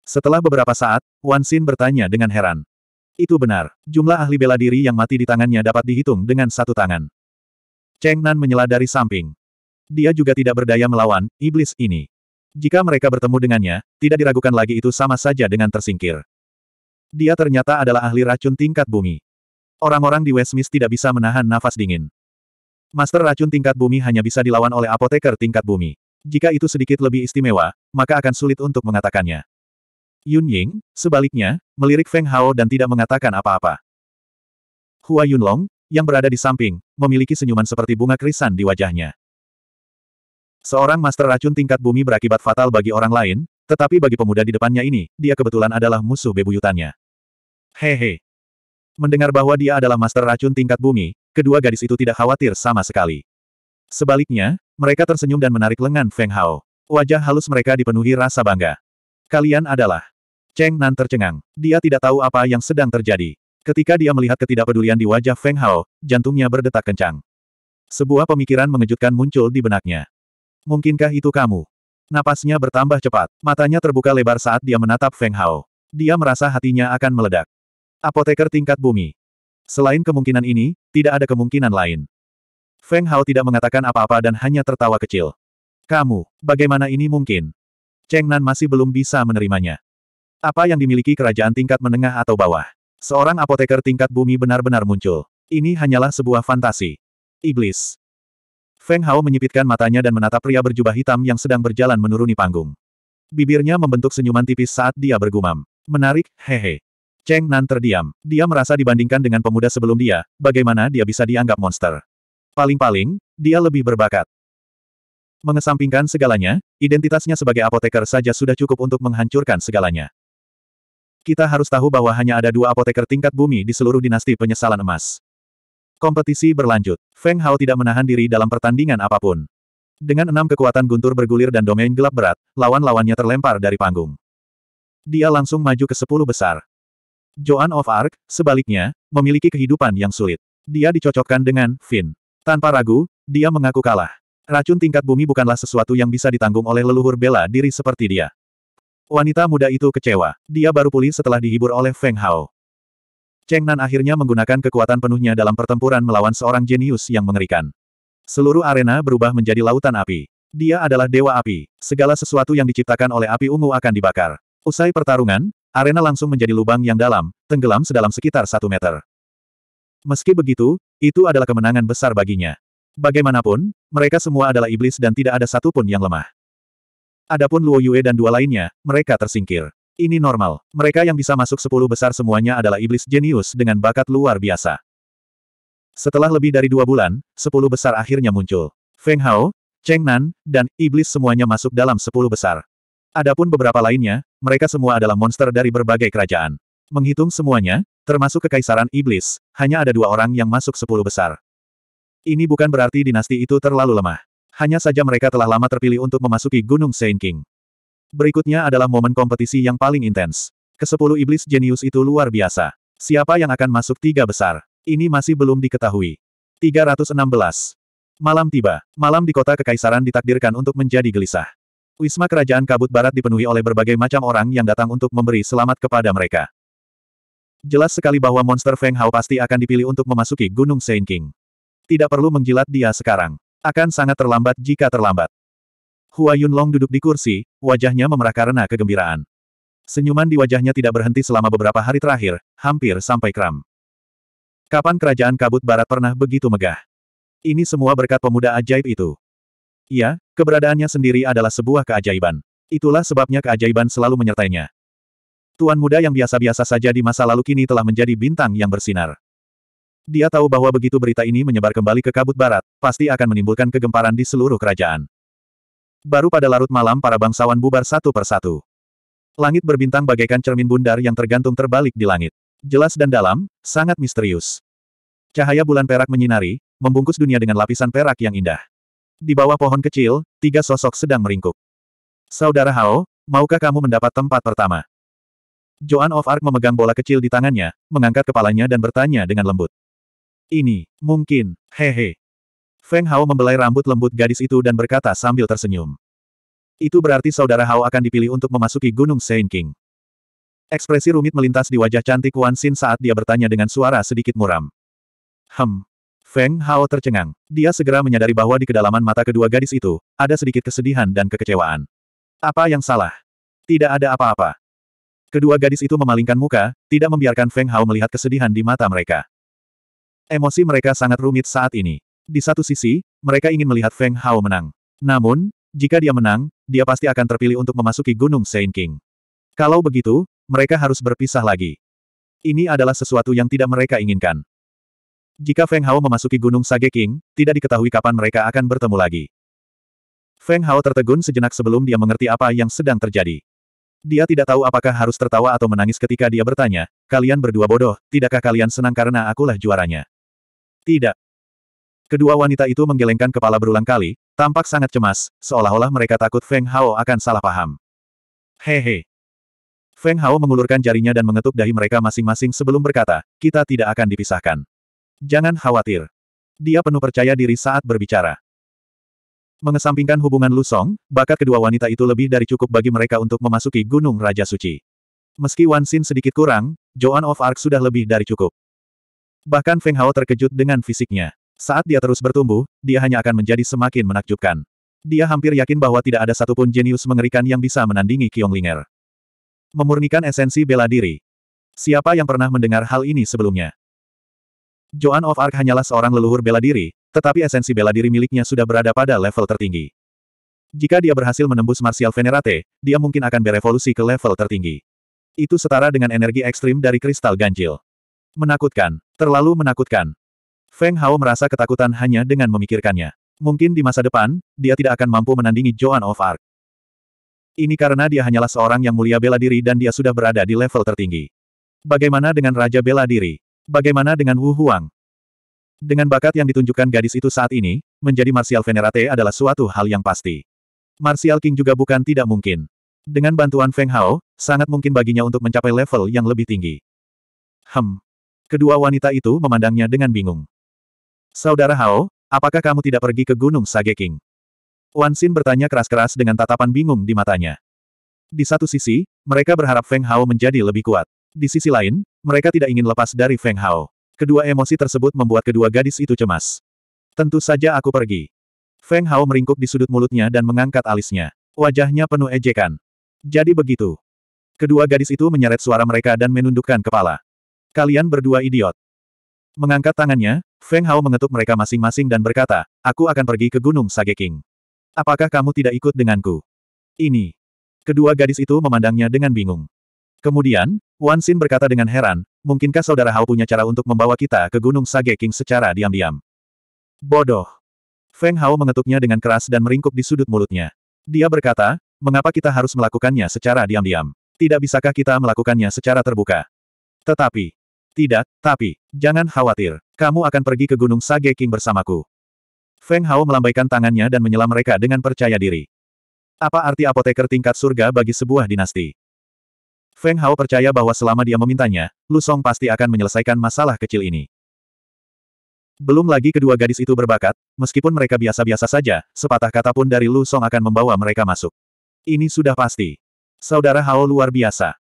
Setelah beberapa saat, Wan Xin bertanya dengan heran. Itu benar. Jumlah ahli bela diri yang mati di tangannya dapat dihitung dengan satu tangan. Cheng Nan menyela dari samping. Dia juga tidak berdaya melawan iblis ini. Jika mereka bertemu dengannya, tidak diragukan lagi itu sama saja dengan tersingkir. Dia ternyata adalah ahli racun tingkat bumi. Orang-orang di Westmist tidak bisa menahan nafas dingin. Master racun tingkat bumi hanya bisa dilawan oleh apoteker tingkat bumi. Jika itu sedikit lebih istimewa, maka akan sulit untuk mengatakannya. Yun Ying, sebaliknya, melirik Feng Hao dan tidak mengatakan apa-apa. Hua Yunlong, yang berada di samping, memiliki senyuman seperti bunga krisan di wajahnya. Seorang master racun tingkat bumi berakibat fatal bagi orang lain, tetapi bagi pemuda di depannya ini, dia kebetulan adalah musuh bebuyutannya. Hehe. Mendengar bahwa dia adalah master racun tingkat bumi, kedua gadis itu tidak khawatir sama sekali. Sebaliknya, mereka tersenyum dan menarik lengan Feng Hao. Wajah halus mereka dipenuhi rasa bangga. Kalian adalah Cheng Nan tercengang. Dia tidak tahu apa yang sedang terjadi. Ketika dia melihat ketidakpedulian di wajah Feng Hao, jantungnya berdetak kencang. Sebuah pemikiran mengejutkan muncul di benaknya. Mungkinkah itu kamu? Napasnya bertambah cepat. Matanya terbuka lebar saat dia menatap Feng Hao. Dia merasa hatinya akan meledak. Apoteker tingkat bumi. Selain kemungkinan ini, tidak ada kemungkinan lain. Feng Hao tidak mengatakan apa-apa dan hanya tertawa kecil. Kamu, bagaimana ini mungkin? Cheng Nan masih belum bisa menerimanya. Apa yang dimiliki kerajaan tingkat menengah atau bawah? Seorang apoteker tingkat bumi benar-benar muncul. Ini hanyalah sebuah fantasi. Iblis. Feng Hao menyipitkan matanya dan menatap pria berjubah hitam yang sedang berjalan menuruni panggung. Bibirnya membentuk senyuman tipis saat dia bergumam. Menarik, hehe. Cheng Nan terdiam. Dia merasa dibandingkan dengan pemuda sebelum dia, bagaimana dia bisa dianggap monster. Paling-paling, dia lebih berbakat. Mengesampingkan segalanya, identitasnya sebagai apoteker saja sudah cukup untuk menghancurkan segalanya. Kita harus tahu bahwa hanya ada dua apoteker tingkat bumi di seluruh dinasti penyesalan emas. Kompetisi berlanjut. Feng Hao tidak menahan diri dalam pertandingan apa pun. Dengan enam kekuatan guntur bergulir dan domain gelap berat, lawan-lawannya terlempar dari panggung. Dia langsung maju ke sepuluh besar. Joan of Arc, sebaliknya, memiliki kehidupan yang sulit. Dia dicocokkan dengan Finn. Tanpa ragu, dia mengaku kalah. Racun tingkat bumi bukanlah sesuatu yang bisa ditanggung oleh leluhur bela diri seperti dia. Wanita muda itu kecewa. Dia baru pulih setelah dihibur oleh Feng Hao. Cheng Nan akhirnya menggunakan kekuatan penuhnya dalam pertempuran melawan seorang jenius yang mengerikan. Seluruh arena berubah menjadi lautan api. Dia adalah dewa api. Segala sesuatu yang diciptakan oleh api ungu akan dibakar. Usai pertarungan, arena langsung menjadi lubang yang dalam, tenggelam sedalam sekitar satu meter. Meski begitu, itu adalah kemenangan besar baginya. Bagaimanapun, mereka semua adalah iblis dan tidak ada satupun yang lemah. Adapun Luo Yue dan dua lainnya, mereka tersingkir. Ini normal. Mereka yang bisa masuk sepuluh besar semuanya adalah iblis jenius dengan bakat luar biasa. Setelah lebih dari dua bulan, sepuluh besar akhirnya muncul. Feng Hao, Cheng Nan, dan iblis semuanya masuk dalam sepuluh besar. Adapun beberapa lainnya, mereka semua adalah monster dari berbagai kerajaan. Menghitung semuanya, termasuk kekaisaran iblis, hanya ada dua orang yang masuk sepuluh besar. Ini bukan berarti dinasti itu terlalu lemah. Hanya saja mereka telah lama terpilih untuk memasuki Gunung Saint King. Berikutnya adalah momen kompetisi yang paling intens. Kesepuluh iblis jenius itu luar biasa. Siapa yang akan masuk tiga besar? Ini masih belum diketahui. 316. Malam tiba. Malam di kota kekaisaran ditakdirkan untuk menjadi gelisah. Wisma kerajaan kabut barat dipenuhi oleh berbagai macam orang yang datang untuk memberi selamat kepada mereka. Jelas sekali bahwa monster Feng Hao pasti akan dipilih untuk memasuki Gunung Saint King. Tidak perlu menjilat dia sekarang. Akan sangat terlambat jika terlambat. Hua Yunlong duduk di kursi, wajahnya memerah karena kegembiraan. Senyuman di wajahnya tidak berhenti selama beberapa hari terakhir, hampir sampai kram. Kapan kerajaan kabut barat pernah begitu megah? Ini semua berkat pemuda ajaib itu. Iya, keberadaannya sendiri adalah sebuah keajaiban. Itulah sebabnya keajaiban selalu menyertainya. Tuan muda yang biasa-biasa saja di masa lalu kini telah menjadi bintang yang bersinar. Dia tahu bahwa begitu berita ini menyebar kembali ke kabut barat, pasti akan menimbulkan kegemparan di seluruh kerajaan. Baru pada larut malam para bangsawan bubar satu persatu. Langit berbintang bagaikan cermin bundar yang tergantung terbalik di langit. Jelas dan dalam, sangat misterius. Cahaya bulan perak menyinari, membungkus dunia dengan lapisan perak yang indah. Di bawah pohon kecil, tiga sosok sedang meringkuk. Saudara Hao, maukah kamu mendapat tempat pertama? Joan of Arc memegang bola kecil di tangannya, mengangkat kepalanya dan bertanya dengan lembut. Ini, mungkin, hehe. Feng Hao membelai rambut lembut gadis itu dan berkata sambil tersenyum. Itu berarti saudara Hao akan dipilih untuk memasuki Gunung Saint King. Ekspresi rumit melintas di wajah cantik Wan Xin saat dia bertanya dengan suara sedikit muram. Hem. Feng Hao tercengang. Dia segera menyadari bahwa di kedalaman mata kedua gadis itu, ada sedikit kesedihan dan kekecewaan. Apa yang salah? Tidak ada apa-apa. Kedua gadis itu memalingkan muka, tidak membiarkan Feng Hao melihat kesedihan di mata mereka. Emosi mereka sangat rumit saat ini. Di satu sisi, mereka ingin melihat Feng Hao menang. Namun, jika dia menang, dia pasti akan terpilih untuk memasuki Gunung Saint King. Kalau begitu, mereka harus berpisah lagi. Ini adalah sesuatu yang tidak mereka inginkan. Jika Feng Hao memasuki Gunung Sage King, tidak diketahui kapan mereka akan bertemu lagi. Feng Hao tertegun sejenak sebelum dia mengerti apa yang sedang terjadi. Dia tidak tahu apakah harus tertawa atau menangis ketika dia bertanya, kalian berdua bodoh, tidakkah kalian senang karena akulah juaranya? Tidak. Kedua wanita itu menggelengkan kepala berulang kali, tampak sangat cemas, seolah-olah mereka takut Feng Hao akan salah paham. Hehe. Feng Hao mengulurkan jarinya dan mengetuk dahi mereka masing-masing sebelum berkata, kita tidak akan dipisahkan. Jangan khawatir. Dia penuh percaya diri saat berbicara. Mengesampingkan hubungan Lusong, bakat kedua wanita itu lebih dari cukup bagi mereka untuk memasuki Gunung Raja Suci. Meski Wan Xin sedikit kurang, Joan of Arc sudah lebih dari cukup. Bahkan Feng Hao terkejut dengan fisiknya. Saat dia terus bertumbuh, dia hanya akan menjadi semakin menakjubkan. Dia hampir yakin bahwa tidak ada satupun jenius mengerikan yang bisa menandingi Qianglinger. Memurnikan esensi bela diri. Siapa yang pernah mendengar hal ini sebelumnya? Joan of Arc hanyalah seorang leluhur bela diri, tetapi esensi bela diri miliknya sudah berada pada level tertinggi. Jika dia berhasil menembus Martial Venerate, dia mungkin akan berevolusi ke level tertinggi. Itu setara dengan energi ekstrim dari kristal ganjil. Menakutkan. Terlalu menakutkan. Feng Hao merasa ketakutan hanya dengan memikirkannya. Mungkin di masa depan, dia tidak akan mampu menandingi Joan of Arc. Ini karena dia hanyalah seorang yang mulia bela diri dan dia sudah berada di level tertinggi. Bagaimana dengan Raja Bela Diri? Bagaimana dengan Wu Huang? Dengan bakat yang ditunjukkan gadis itu saat ini, menjadi Martial Venerate adalah suatu hal yang pasti. Martial King juga bukan tidak mungkin. Dengan bantuan Feng Hao, sangat mungkin baginya untuk mencapai level yang lebih tinggi. Hem, Kedua wanita itu memandangnya dengan bingung. Saudara Hao, apakah kamu tidak pergi ke Gunung Sage King? Wan Xin bertanya keras-keras dengan tatapan bingung di matanya. Di satu sisi, mereka berharap Feng Hao menjadi lebih kuat. Di sisi lain, mereka tidak ingin lepas dari Feng Hao. Kedua emosi tersebut membuat kedua gadis itu cemas. Tentu saja aku pergi. Feng Hao meringkuk di sudut mulutnya dan mengangkat alisnya. Wajahnya penuh ejekan. Jadi begitu. Kedua gadis itu menyeret suara mereka dan menundukkan kepala. Kalian berdua idiot. Mengangkat tangannya, Feng Hao mengetuk mereka masing-masing dan berkata, aku akan pergi ke Gunung Sage King. Apakah kamu tidak ikut denganku? Ini. Kedua gadis itu memandangnya dengan bingung. Kemudian, Wan Xin berkata dengan heran, mungkinkah saudara Hao punya cara untuk membawa kita ke Gunung Sage King secara diam-diam? Bodoh. Feng Hao mengetuknya dengan keras dan meringkuk di sudut mulutnya. Dia berkata, mengapa kita harus melakukannya secara diam-diam? Tidak bisakah kita melakukannya secara terbuka? Tetapi, tidak, tapi, jangan khawatir. Kamu akan pergi ke Gunung Sage King bersamaku. Feng Hao melambaikan tangannya dan menyelam mereka dengan percaya diri. Apa arti apoteker tingkat surga bagi sebuah dinasti? Feng Hao percaya bahwa selama dia memintanya, Lu Song pasti akan menyelesaikan masalah kecil ini. Belum lagi kedua gadis itu berbakat, meskipun mereka biasa-biasa saja, sepatah kata pun dari Lu Song akan membawa mereka masuk. Ini sudah pasti. Saudara Hao luar biasa.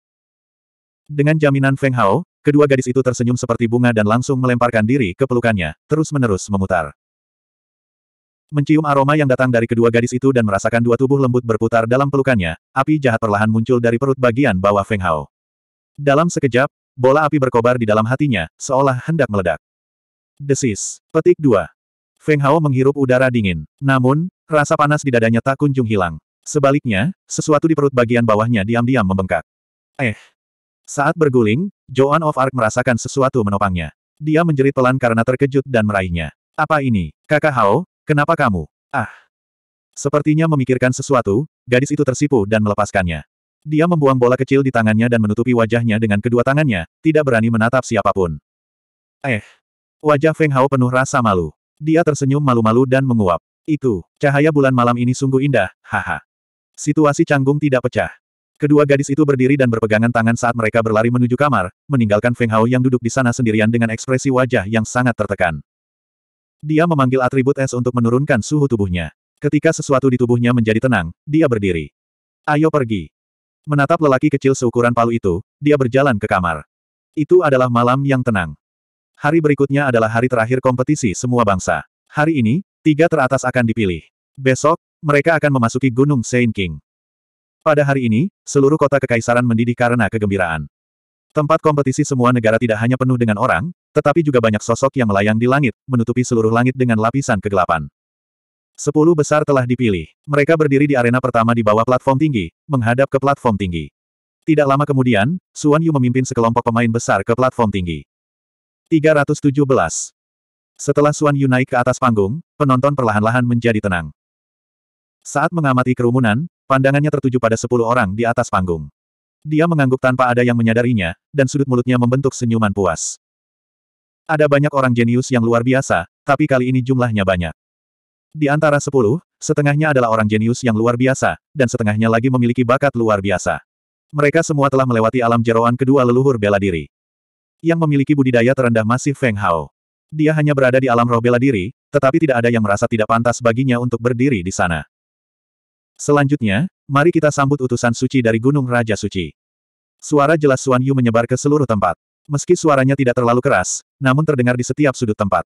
Dengan jaminan Feng Hao, Kedua gadis itu tersenyum seperti bunga dan langsung melemparkan diri ke pelukannya, terus-menerus memutar. Mencium aroma yang datang dari kedua gadis itu dan merasakan dua tubuh lembut berputar dalam pelukannya, api jahat perlahan muncul dari perut bagian bawah Feng Hao. Dalam sekejap, bola api berkobar di dalam hatinya, seolah hendak meledak. Desis. Petik 2. Feng Hao menghirup udara dingin. Namun, rasa panas di dadanya tak kunjung hilang. Sebaliknya, sesuatu di perut bagian bawahnya diam-diam membengkak. Eh, saat berguling, Joan of Arc merasakan sesuatu menopangnya. Dia menjerit pelan karena terkejut dan meraihnya. Apa ini? Kakak Hao, kenapa kamu? Ah. Sepertinya memikirkan sesuatu, gadis itu tersipu dan melepaskannya. Dia membuang bola kecil di tangannya dan menutupi wajahnya dengan kedua tangannya, tidak berani menatap siapa pun. Eh. Wajah Feng Hao penuh rasa malu. Dia tersenyum malu-malu dan menguap. Itu, cahaya bulan malam ini sungguh indah, haha. Situasi canggung tidak pecah. Kedua gadis itu berdiri dan berpegangan tangan saat mereka berlari menuju kamar, meninggalkan Feng Hao yang duduk di sana sendirian dengan ekspresi wajah yang sangat tertekan. Dia memanggil atribut es untuk menurunkan suhu tubuhnya. Ketika sesuatu di tubuhnya menjadi tenang, dia berdiri. Ayo pergi. Menatap lelaki kecil seukuran palu itu, dia berjalan ke kamar. Itu adalah malam yang tenang. Hari berikutnya adalah hari terakhir kompetisi semua bangsa. Hari ini, tiga teratas akan dipilih. Besok, mereka akan memasuki Gunung Saint King. Pada hari ini, seluruh kota kekaisaran mendidih karena kegembiraan. Tempat kompetisi semua negara tidak hanya penuh dengan orang, tetapi juga banyak sosok yang melayang di langit, menutupi seluruh langit dengan lapisan kegelapan. Sepuluh besar telah dipilih. Mereka berdiri di arena pertama di bawah platform tinggi, menghadap ke platform tinggi. Tidak lama kemudian, Suan Yu memimpin sekelompok pemain besar ke platform tinggi. 317. Setelah Suan Yu naik ke atas panggung, penonton perlahan-lahan menjadi tenang. Saat mengamati kerumunan, Pandangannya tertuju pada sepuluh orang di atas panggung. Dia mengangguk tanpa ada yang menyadarinya, dan sudut mulutnya membentuk senyuman puas. Ada banyak orang jenius yang luar biasa, tapi kali ini jumlahnya banyak. Di antara sepuluh, setengahnya adalah orang jenius yang luar biasa, dan setengahnya lagi memiliki bakat luar biasa. Mereka semua telah melewati alam jeroan kedua leluhur bela diri. Yang memiliki budidaya terendah masih Feng Hao. Dia hanya berada di alam roh bela diri, tetapi tidak ada yang merasa tidak pantas baginya untuk berdiri di sana. Selanjutnya, mari kita sambut utusan suci dari Gunung Raja Suci. Suara jelas Suan Yu menyebar ke seluruh tempat. Meski suaranya tidak terlalu keras, namun terdengar di setiap sudut tempat.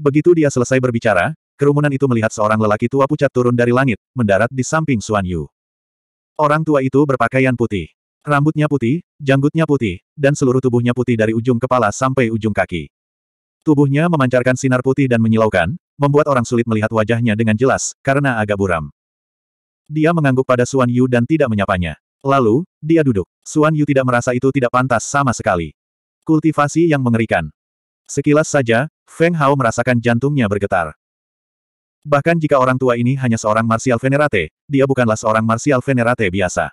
Begitu dia selesai berbicara, kerumunan itu melihat seorang lelaki tua pucat turun dari langit, mendarat di samping Suan Yu. Orang tua itu berpakaian putih. Rambutnya putih, janggutnya putih, dan seluruh tubuhnya putih dari ujung kepala sampai ujung kaki. Tubuhnya memancarkan sinar putih dan menyilaukan, membuat orang sulit melihat wajahnya dengan jelas, karena agak buram. Dia mengangguk pada Suan Yu dan tidak menyapanya. Lalu, dia duduk. Suan Yu tidak merasa itu tidak pantas sama sekali. Kultivasi yang mengerikan. Sekilas saja, Feng Hao merasakan jantungnya bergetar. Bahkan jika orang tua ini hanya seorang martial venerate, dia bukanlah seorang martial venerate biasa.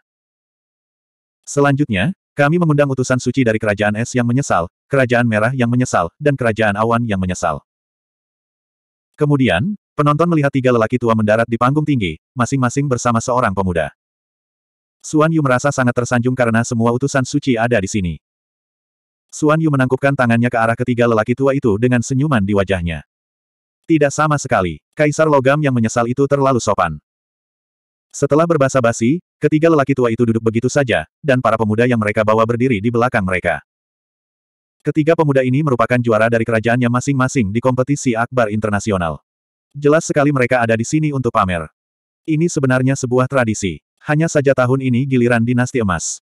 Selanjutnya, kami mengundang utusan suci dari Kerajaan Es yang menyesal, Kerajaan Merah yang menyesal, dan Kerajaan Awan yang menyesal. Kemudian, Penonton melihat tiga lelaki tua mendarat di panggung tinggi, masing-masing bersama seorang pemuda. Suan Yu merasa sangat tersanjung karena semua utusan suci ada di sini. Suan Yu menangkupkan tangannya ke arah ketiga lelaki tua itu dengan senyuman di wajahnya. Tidak sama sekali, Kaisar Logam yang menyesal itu terlalu sopan. Setelah berbasa-basi, ketiga lelaki tua itu duduk begitu saja, dan para pemuda yang mereka bawa berdiri di belakang mereka. Ketiga pemuda ini merupakan juara dari kerajaannya masing-masing di kompetisi akbar internasional. Jelas sekali mereka ada di sini untuk pamer. Ini sebenarnya sebuah tradisi. Hanya saja tahun ini giliran dinasti emas.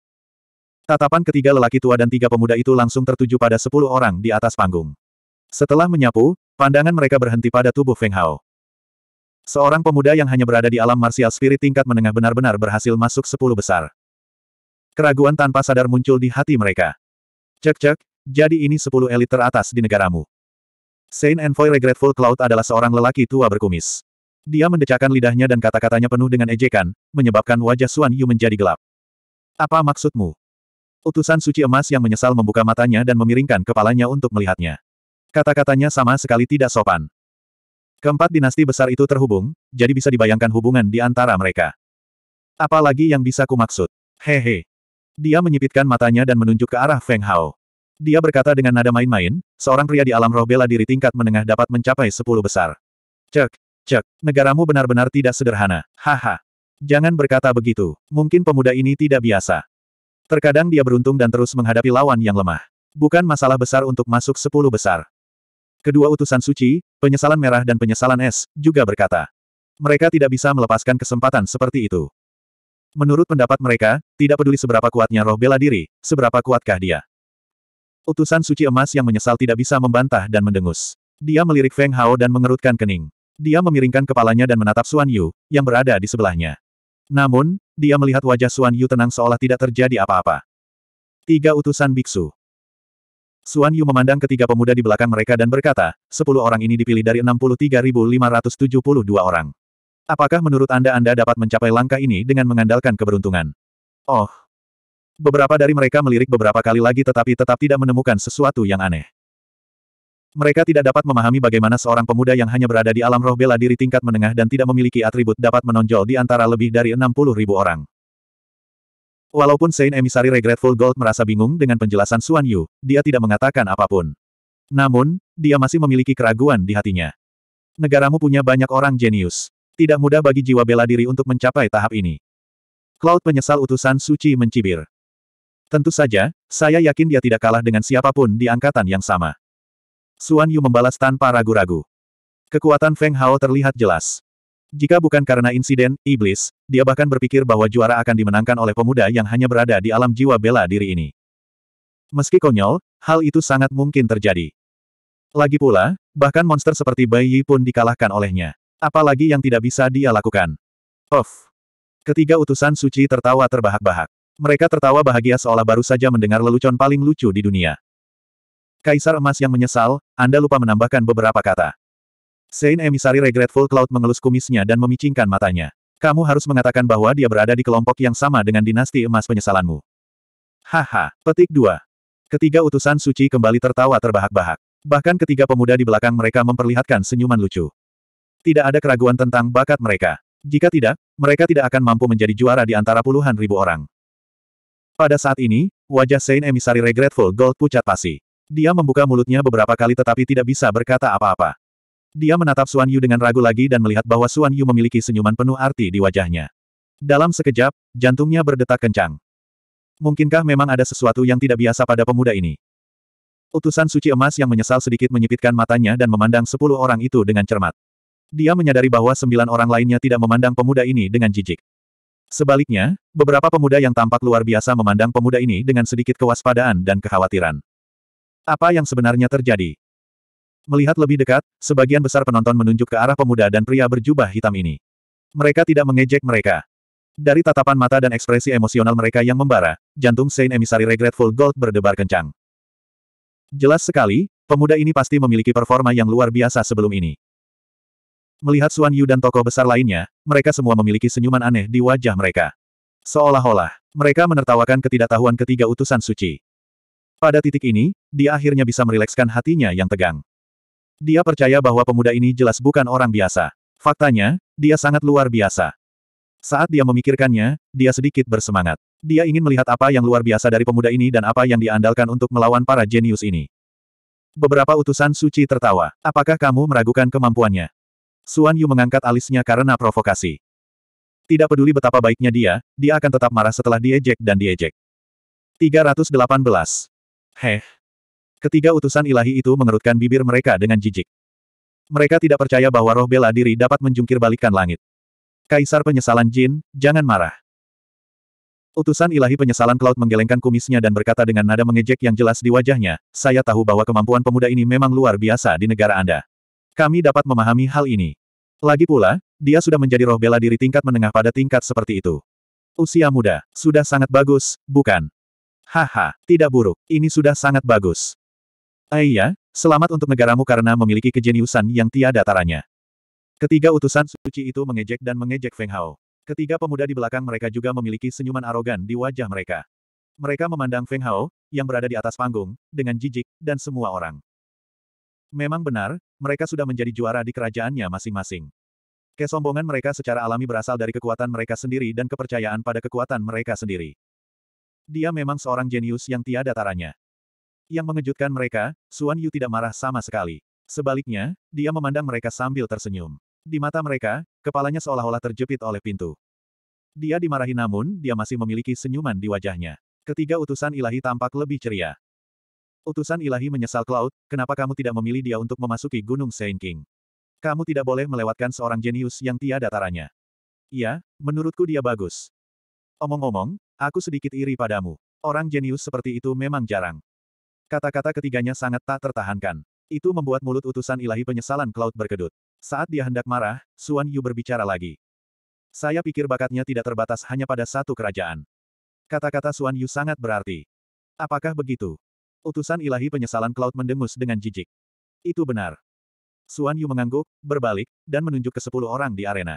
Tatapan ketiga lelaki tua dan tiga pemuda itu langsung tertuju pada sepuluh orang di atas panggung. Setelah menyapu, pandangan mereka berhenti pada tubuh Feng Hao. Seorang pemuda yang hanya berada di alam martial spirit tingkat menengah benar-benar berhasil masuk sepuluh besar. Keraguan tanpa sadar muncul di hati mereka. Cek-cek, jadi ini sepuluh elit teratas di negaramu. Saint Envoy Regretful Cloud adalah seorang lelaki tua berkumis. Dia mendecakkan lidahnya dan kata-katanya penuh dengan ejekan, menyebabkan wajah Suan Yu menjadi gelap. Apa maksudmu? Utusan suci emas yang menyesal membuka matanya dan memiringkan kepalanya untuk melihatnya. Kata-katanya sama sekali tidak sopan. Keempat dinasti besar itu terhubung, jadi bisa dibayangkan hubungan di antara mereka. Apalagi yang bisa kumaksud? Hehe. Dia menyipitkan matanya dan menunjuk ke arah Feng Hao. Dia berkata dengan nada main-main, seorang pria di alam roh bela diri tingkat menengah dapat mencapai sepuluh besar. Cek, cek, negaramu benar-benar tidak sederhana. Haha. Jangan berkata begitu, mungkin pemuda ini tidak biasa. Terkadang dia beruntung dan terus menghadapi lawan yang lemah. Bukan masalah besar untuk masuk sepuluh besar. Kedua utusan suci, penyesalan merah dan penyesalan es, juga berkata. Mereka tidak bisa melepaskan kesempatan seperti itu. Menurut pendapat mereka, tidak peduli seberapa kuatnya roh bela diri, seberapa kuatkah dia. Utusan suci emas yang menyesal tidak bisa membantah dan mendengus. Dia melirik Feng Hao dan mengerutkan kening. Dia memiringkan kepalanya dan menatap Suan Yu, yang berada di sebelahnya. Namun, dia melihat wajah Suan Yu tenang seolah tidak terjadi apa-apa. Tiga utusan biksu. Suan Yu memandang ketiga pemuda di belakang mereka dan berkata, sepuluh orang ini dipilih dari 63.572 orang. Apakah menurut Anda Anda dapat mencapai langkah ini dengan mengandalkan keberuntungan? Oh. Beberapa dari mereka melirik beberapa kali lagi tetapi tetap tidak menemukan sesuatu yang aneh. Mereka tidak dapat memahami bagaimana seorang pemuda yang hanya berada di alam roh bela diri tingkat menengah dan tidak memiliki atribut dapat menonjol di antara lebih dari 60 ribu orang. Walaupun Saint Emissary Regretful Gold merasa bingung dengan penjelasan Suan Yu, dia tidak mengatakan apa pun. Namun, dia masih memiliki keraguan di hatinya. Negaramu punya banyak orang jenius. Tidak mudah bagi jiwa bela diri untuk mencapai tahap ini. Cloud penyesal utusan suci mencibir. Tentu saja, saya yakin dia tidak kalah dengan siapa pun di angkatan yang sama. Suan Yu membalas tanpa ragu-ragu. Kekuatan Feng Hao terlihat jelas. Jika bukan karena insiden, iblis, dia bahkan berpikir bahwa juara akan dimenangkan oleh pemuda yang hanya berada di alam jiwa bela diri ini. Meski konyol, hal itu sangat mungkin terjadi. Lagi pula, bahkan monster seperti Bai Yi pun dikalahkan olehnya. Apalagi yang tidak bisa dia lakukan. Of. Ketiga utusan suci tertawa terbahak-bahak. Mereka tertawa bahagia seolah baru saja mendengar lelucon paling lucu di dunia. Kaisar Emas yang menyesal, Anda lupa menambahkan beberapa kata. Saint Emissary Regretful Cloud mengelus kumisnya dan memicingkan matanya. Kamu harus mengatakan bahwa dia berada di kelompok yang sama dengan dinasti emas penyesalanmu. Haha, petik 2. Ketiga utusan suci kembali tertawa terbahak-bahak. Bahkan ketiga pemuda di belakang mereka memperlihatkan senyuman lucu. Tidak ada keraguan tentang bakat mereka. Jika tidak, mereka tidak akan mampu menjadi juara di antara puluhan ribu orang. Pada saat ini, wajah Saint Emissary Regretful Gold pucat pasi. Dia membuka mulutnya beberapa kali tetapi tidak bisa berkata apa-apa. Dia menatap Suan Yu dengan ragu lagi dan melihat bahwa Suan Yu memiliki senyuman penuh arti di wajahnya. Dalam sekejap, jantungnya berdetak kencang. Mungkinkah memang ada sesuatu yang tidak biasa pada pemuda ini? Utusan suci emas yang menyesal sedikit menyipitkan matanya dan memandang sepuluh orang itu dengan cermat. Dia menyadari bahwa sembilan orang lainnya tidak memandang pemuda ini dengan jijik. Sebaliknya, beberapa pemuda yang tampak luar biasa memandang pemuda ini dengan sedikit kewaspadaan dan kekhawatiran. Apa yang sebenarnya terjadi? Melihat lebih dekat, sebagian besar penonton menunjuk ke arah pemuda dan pria berjubah hitam ini. Mereka tidak mengejek mereka. Dari tatapan mata dan ekspresi emosional mereka yang membara, jantung Saint Emissary Regretful Gold berdebar kencang. Jelas sekali, pemuda ini pasti memiliki performa yang luar biasa sebelum ini. Melihat Suan Yu dan tokoh besar lainnya, mereka semua memiliki senyuman aneh di wajah mereka. Seolah-olah, mereka menertawakan ketidaktahuan ketiga utusan suci. Pada titik ini, dia akhirnya bisa merilekskan hatinya yang tegang. Dia percaya bahwa pemuda ini jelas bukan orang biasa. Faktanya, dia sangat luar biasa. Saat dia memikirkannya, dia sedikit bersemangat. Dia ingin melihat apa yang luar biasa dari pemuda ini dan apa yang diandalkan untuk melawan para jenius ini. Beberapa utusan suci tertawa. Apakah kamu meragukan kemampuannya? Suan Yu mengangkat alisnya karena provokasi. Tidak peduli betapa baiknya dia, dia akan tetap marah setelah diejek dan diejek. 318. Heh. Ketiga utusan ilahi itu mengerutkan bibir mereka dengan jijik. Mereka tidak percaya bahwa roh bela diri dapat menjungkir balikan langit. Kaisar penyesalan Jin, jangan marah. Utusan ilahi penyesalan Cloud menggelengkan kumisnya dan berkata dengan nada mengejek yang jelas di wajahnya, saya tahu bahwa kemampuan pemuda ini memang luar biasa di negara Anda. Kami dapat memahami hal ini. Lagi pula, dia sudah menjadi roh bela diri tingkat menengah pada tingkat seperti itu. Usia muda, sudah sangat bagus, bukan? Haha, tidak buruk. Ini sudah sangat bagus. Ah iya, selamat untuk negaramu karena memiliki kejeniusan yang tiada taranya. Ketiga utusan suci itu mengejek dan mengejek Feng Hao. Ketiga pemuda di belakang mereka juga memiliki senyuman arogan di wajah mereka. Mereka memandang Feng Hao, yang berada di atas panggung, dengan jijik, dan semua orang. Memang benar, mereka sudah menjadi juara di kerajaannya masing-masing. Kesombongan mereka secara alami berasal dari kekuatan mereka sendiri dan kepercayaan pada kekuatan mereka sendiri. Dia memang seorang jenius yang tiada taranya. Yang mengejutkan mereka, Suan Yu tidak marah sama sekali. Sebaliknya, dia memandang mereka sambil tersenyum. Di mata mereka, kepalanya seolah-olah terjepit oleh pintu. Dia dimarahi namun, dia masih memiliki senyuman di wajahnya. Ketiga utusan ilahi tampak lebih ceria. Utusan ilahi menyesal Cloud, kenapa kamu tidak memilih dia untuk memasuki Gunung Saint King? Kamu tidak boleh melewatkan seorang jenius yang tiada taranya. Iya, menurutku dia bagus. Omong-omong, Aku sedikit iri padamu. Orang jenius seperti itu memang jarang. Kata-kata ketiganya sangat tak tertahankan. Itu membuat mulut utusan ilahi penyesalan Cloud berkedut. Saat dia hendak marah, Suan Yu berbicara lagi. Saya pikir bakatnya tidak terbatas hanya pada satu kerajaan. Kata-kata Suan Yu sangat berarti. Apakah begitu? Utusan ilahi penyesalan Cloud mendengus dengan jijik. Itu benar. Suan Yu mengangguk, berbalik, dan menunjuk ke sepuluh orang di arena.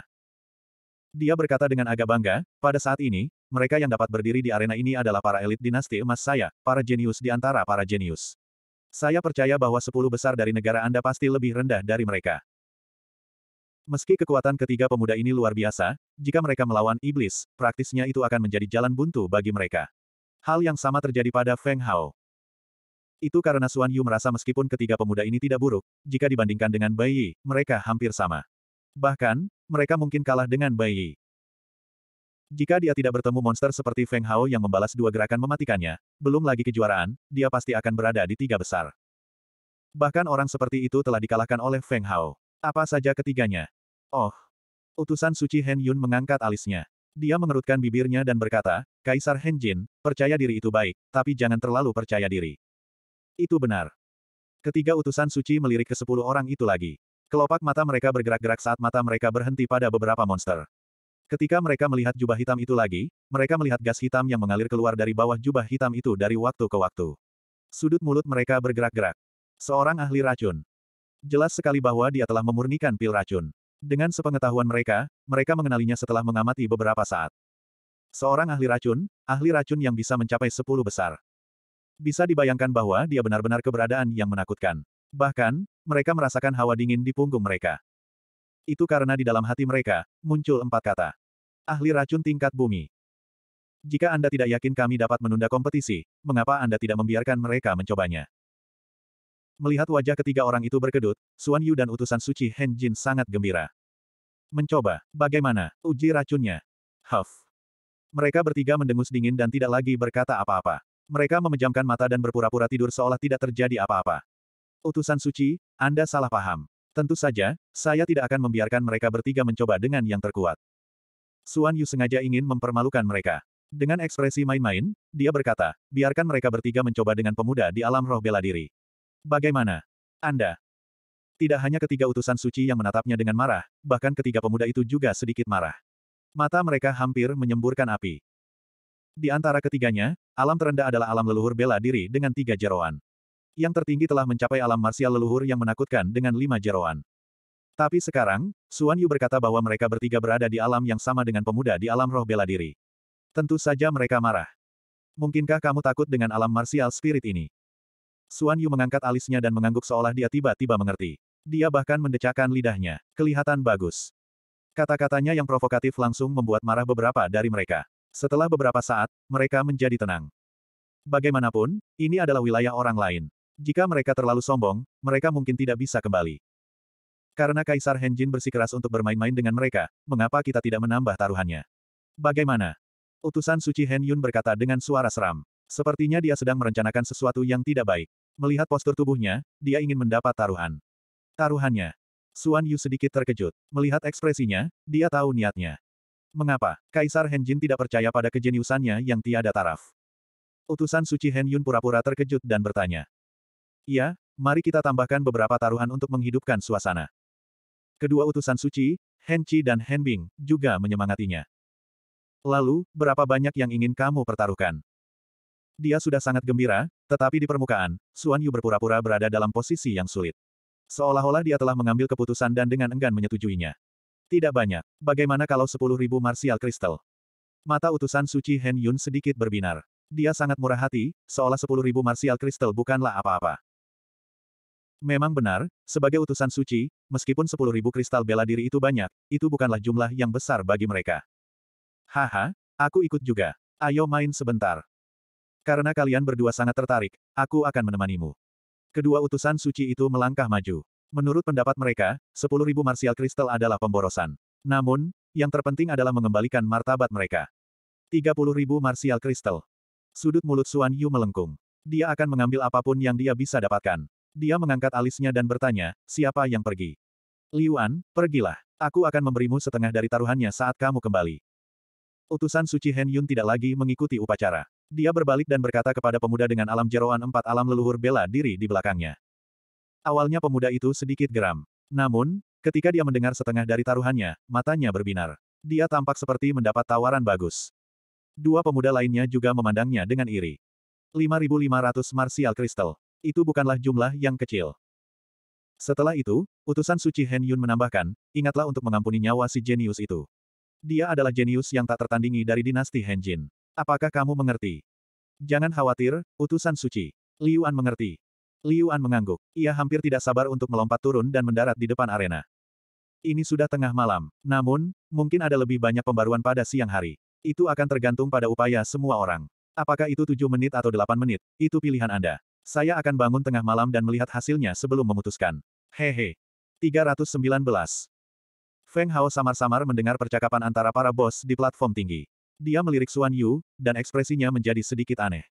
Dia berkata dengan agak bangga, pada saat ini, mereka yang dapat berdiri di arena ini adalah para elit dinasti emas saya, para jenius di antara para jenius. Saya percaya bahwa sepuluh besar dari negara Anda pasti lebih rendah dari mereka. Meski kekuatan ketiga pemuda ini luar biasa, jika mereka melawan iblis, praktisnya itu akan menjadi jalan buntu bagi mereka. Hal yang sama terjadi pada Feng Hao. Itu karena Suan Yu merasa meskipun ketiga pemuda ini tidak buruk, jika dibandingkan dengan Bai Yi, mereka hampir sama. Bahkan, mereka mungkin kalah dengan Bai Yi. Jika dia tidak bertemu monster seperti Feng Hao yang membalas dua gerakan mematikannya, belum lagi kejuaraan, dia pasti akan berada di tiga besar. Bahkan orang seperti itu telah dikalahkan oleh Feng Hao. Apa saja ketiganya? Oh. Utusan suci Hen Yun mengangkat alisnya. Dia mengerutkan bibirnya dan berkata, Kaisar Hen Jin, percaya diri itu baik, tapi jangan terlalu percaya diri. Itu benar. Ketiga utusan suci melirik ke sepuluh orang itu lagi. Kelopak mata mereka bergerak-gerak saat mata mereka berhenti pada beberapa monster. Ketika mereka melihat jubah hitam itu lagi, mereka melihat gas hitam yang mengalir keluar dari bawah jubah hitam itu dari waktu ke waktu. Sudut mulut mereka bergerak-gerak. Seorang ahli racun. Jelas sekali bahwa dia telah memurnikan pil racun. Dengan sepengetahuan mereka, mereka mengenalinya setelah mengamati beberapa saat. Seorang ahli racun, ahli racun yang bisa mencapai sepuluh besar. Bisa dibayangkan bahwa dia benar-benar keberadaan yang menakutkan. Bahkan, mereka merasakan hawa dingin di punggung mereka. Itu karena di dalam hati mereka, muncul empat kata. Ahli racun tingkat bumi. Jika Anda tidak yakin kami dapat menunda kompetisi, mengapa Anda tidak membiarkan mereka mencobanya? Melihat wajah ketiga orang itu berkedut, Suan Yu dan utusan suci Hen Jin sangat gembira. Mencoba, bagaimana, uji racunnya. Huff. Mereka bertiga mendengus dingin dan tidak lagi berkata apa-apa. Mereka memejamkan mata dan berpura-pura tidur seolah tidak terjadi apa-apa. Utusan suci, Anda salah paham. Tentu saja, saya tidak akan membiarkan mereka bertiga mencoba dengan yang terkuat. Suan Yu sengaja ingin mempermalukan mereka. Dengan ekspresi main-main, dia berkata, biarkan mereka bertiga mencoba dengan pemuda di alam roh bela diri. Bagaimana? Anda? Tidak hanya ketiga utusan suci yang menatapnya dengan marah, bahkan ketiga pemuda itu juga sedikit marah. Mata mereka hampir menyemburkan api. Di antara ketiganya, alam terendah adalah alam leluhur bela diri dengan tiga jeroan. Yang tertinggi telah mencapai alam marsial leluhur yang menakutkan dengan lima jeroan. Tapi sekarang, Suan Yu berkata bahwa mereka bertiga berada di alam yang sama dengan pemuda di alam roh bela diri. Tentu saja mereka marah. Mungkinkah kamu takut dengan alam marsial spirit ini? Suan Yu mengangkat alisnya dan mengangguk seolah dia tiba-tiba mengerti. Dia bahkan mendecakkan lidahnya. Kelihatan bagus. Kata-katanya yang provokatif langsung membuat marah beberapa dari mereka. Setelah beberapa saat, mereka menjadi tenang. Bagaimanapun, ini adalah wilayah orang lain. Jika mereka terlalu sombong, mereka mungkin tidak bisa kembali. Karena Kaisar Henjin bersikeras untuk bermain-main dengan mereka, mengapa kita tidak menambah taruhannya? Bagaimana? Utusan Suci Hen Yun berkata dengan suara seram. Sepertinya dia sedang merencanakan sesuatu yang tidak baik. Melihat postur tubuhnya, dia ingin mendapat taruhan. Taruhannya. Suan Yu sedikit terkejut. Melihat ekspresinya, dia tahu niatnya. Mengapa? Kaisar Hen Jin tidak percaya pada kejeniusannya yang tiada taraf. Utusan suci Hen Yun pura-pura terkejut dan bertanya. Iya, mari kita tambahkan beberapa taruhan untuk menghidupkan suasana. Kedua utusan suci, Hen Chi dan Hen Bing, juga menyemangatinya. Lalu, berapa banyak yang ingin kamu pertaruhkan? Dia sudah sangat gembira, tetapi di permukaan, Suan Yu berpura-pura berada dalam posisi yang sulit. Seolah-olah dia telah mengambil keputusan dan dengan enggan menyetujuinya. Tidak banyak. Bagaimana kalau sepuluh ribu martial crystal? Mata utusan suci Hen Yun sedikit berbinar. Dia sangat murah hati, seolah sepuluh ribu martial crystal bukanlah apa-apa. Memang benar, sebagai utusan suci, meskipun sepuluh ribu kristal bela diri itu banyak, itu bukanlah jumlah yang besar bagi mereka. Haha, aku ikut juga. Ayo main sebentar. Karena kalian berdua sangat tertarik, aku akan menemanimu. Kedua utusan suci itu melangkah maju. Menurut pendapat mereka, 10.000 martial crystal adalah pemborosan. Namun, yang terpenting adalah mengembalikan martabat mereka. 30.000 martial crystal. Sudut mulut Suan Yu melengkung. Dia akan mengambil apa pun yang dia bisa dapatkan. Dia mengangkat alisnya dan bertanya, siapa yang pergi? Liuan, pergilah. Aku akan memberimu setengah dari taruhannya saat kamu kembali. Utusan suci Hen Yun tidak lagi mengikuti upacara. Dia berbalik dan berkata kepada pemuda dengan alam jeroan empat alam leluhur bela diri di belakangnya. Awalnya pemuda itu sedikit geram. Namun, ketika dia mendengar setengah dari taruhannya, matanya berbinar. Dia tampak seperti mendapat tawaran bagus. Dua pemuda lainnya juga memandangnya dengan iri. 5.500 martial crystal. Itu bukanlah jumlah yang kecil. Setelah itu, utusan suci Hen Yun menambahkan, ingatlah untuk mengampuni nyawa si jenius itu. Dia adalah jenius yang tak tertandingi dari dinasti Han Jin. Apakah kamu mengerti? Jangan khawatir, utusan suci. Liu An mengerti. Liu An mengangguk. Ia hampir tidak sabar untuk melompat turun dan mendarat di depan arena. Ini sudah tengah malam. Namun, mungkin ada lebih banyak pembaruan pada siang hari. Itu akan tergantung pada upaya semua orang. Apakah itu tujuh menit atau delapan menit, itu pilihan Anda. Saya akan bangun tengah malam dan melihat hasilnya sebelum memutuskan. Hehe. 319. Feng Hao samar-samar mendengar percakapan antara para bos di platform tinggi. Dia melirik Suan Yu, dan ekspresinya menjadi sedikit aneh.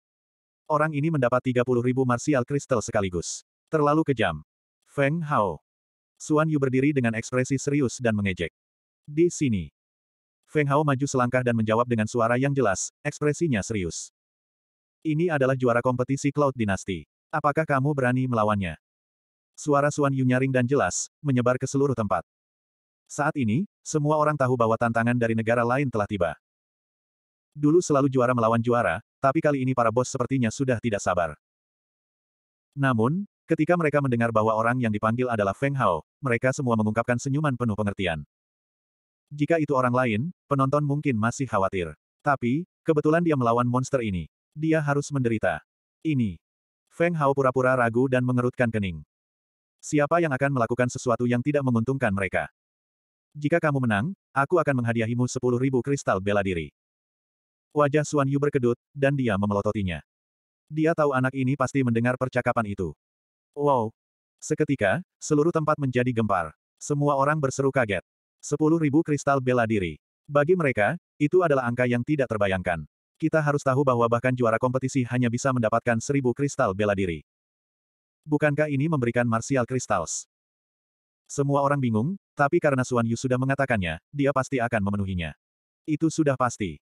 Orang ini mendapat 30 ribu martial crystal sekaligus. Terlalu kejam. Feng Hao. Suan Yu berdiri dengan ekspresi serius dan mengejek. Di sini. Feng Hao maju selangkah dan menjawab dengan suara yang jelas, ekspresinya serius. Ini adalah juara kompetisi Cloud Dynasty. Apakah kamu berani melawannya? Suara Suan Yu nyaring dan jelas, menyebar ke seluruh tempat. Saat ini, semua orang tahu bahwa tantangan dari negara lain telah tiba. Dulu selalu juara melawan juara, tapi kali ini para bos sepertinya sudah tidak sabar. Namun, ketika mereka mendengar bahwa orang yang dipanggil adalah Feng Hao, mereka semua mengungkapkan senyuman penuh pengertian. Jika itu orang lain, penonton mungkin masih khawatir. Tapi, kebetulan dia melawan monster ini. Dia harus menderita. Ini. Feng Hao pura-pura ragu dan mengerutkan kening. Siapa yang akan melakukan sesuatu yang tidak menguntungkan mereka? Jika kamu menang, aku akan menghadiahimu sepuluh ribu kristal bela diri. Wajah Suan Yu berkedut, dan dia memelototinya. Dia tahu anak ini pasti mendengar percakapan itu. Wow! Seketika, seluruh tempat menjadi gempar. Semua orang berseru kaget. Sepuluh ribu kristal bela diri. Bagi mereka, itu adalah angka yang tidak terbayangkan. Kita harus tahu bahwa bahkan juara kompetisi hanya bisa mendapatkan seribu kristal bela diri. Bukankah ini memberikan martial crystals? Semua orang bingung, tapi karena Suan Yu sudah mengatakannya, dia pasti akan memenuhinya. Itu sudah pasti.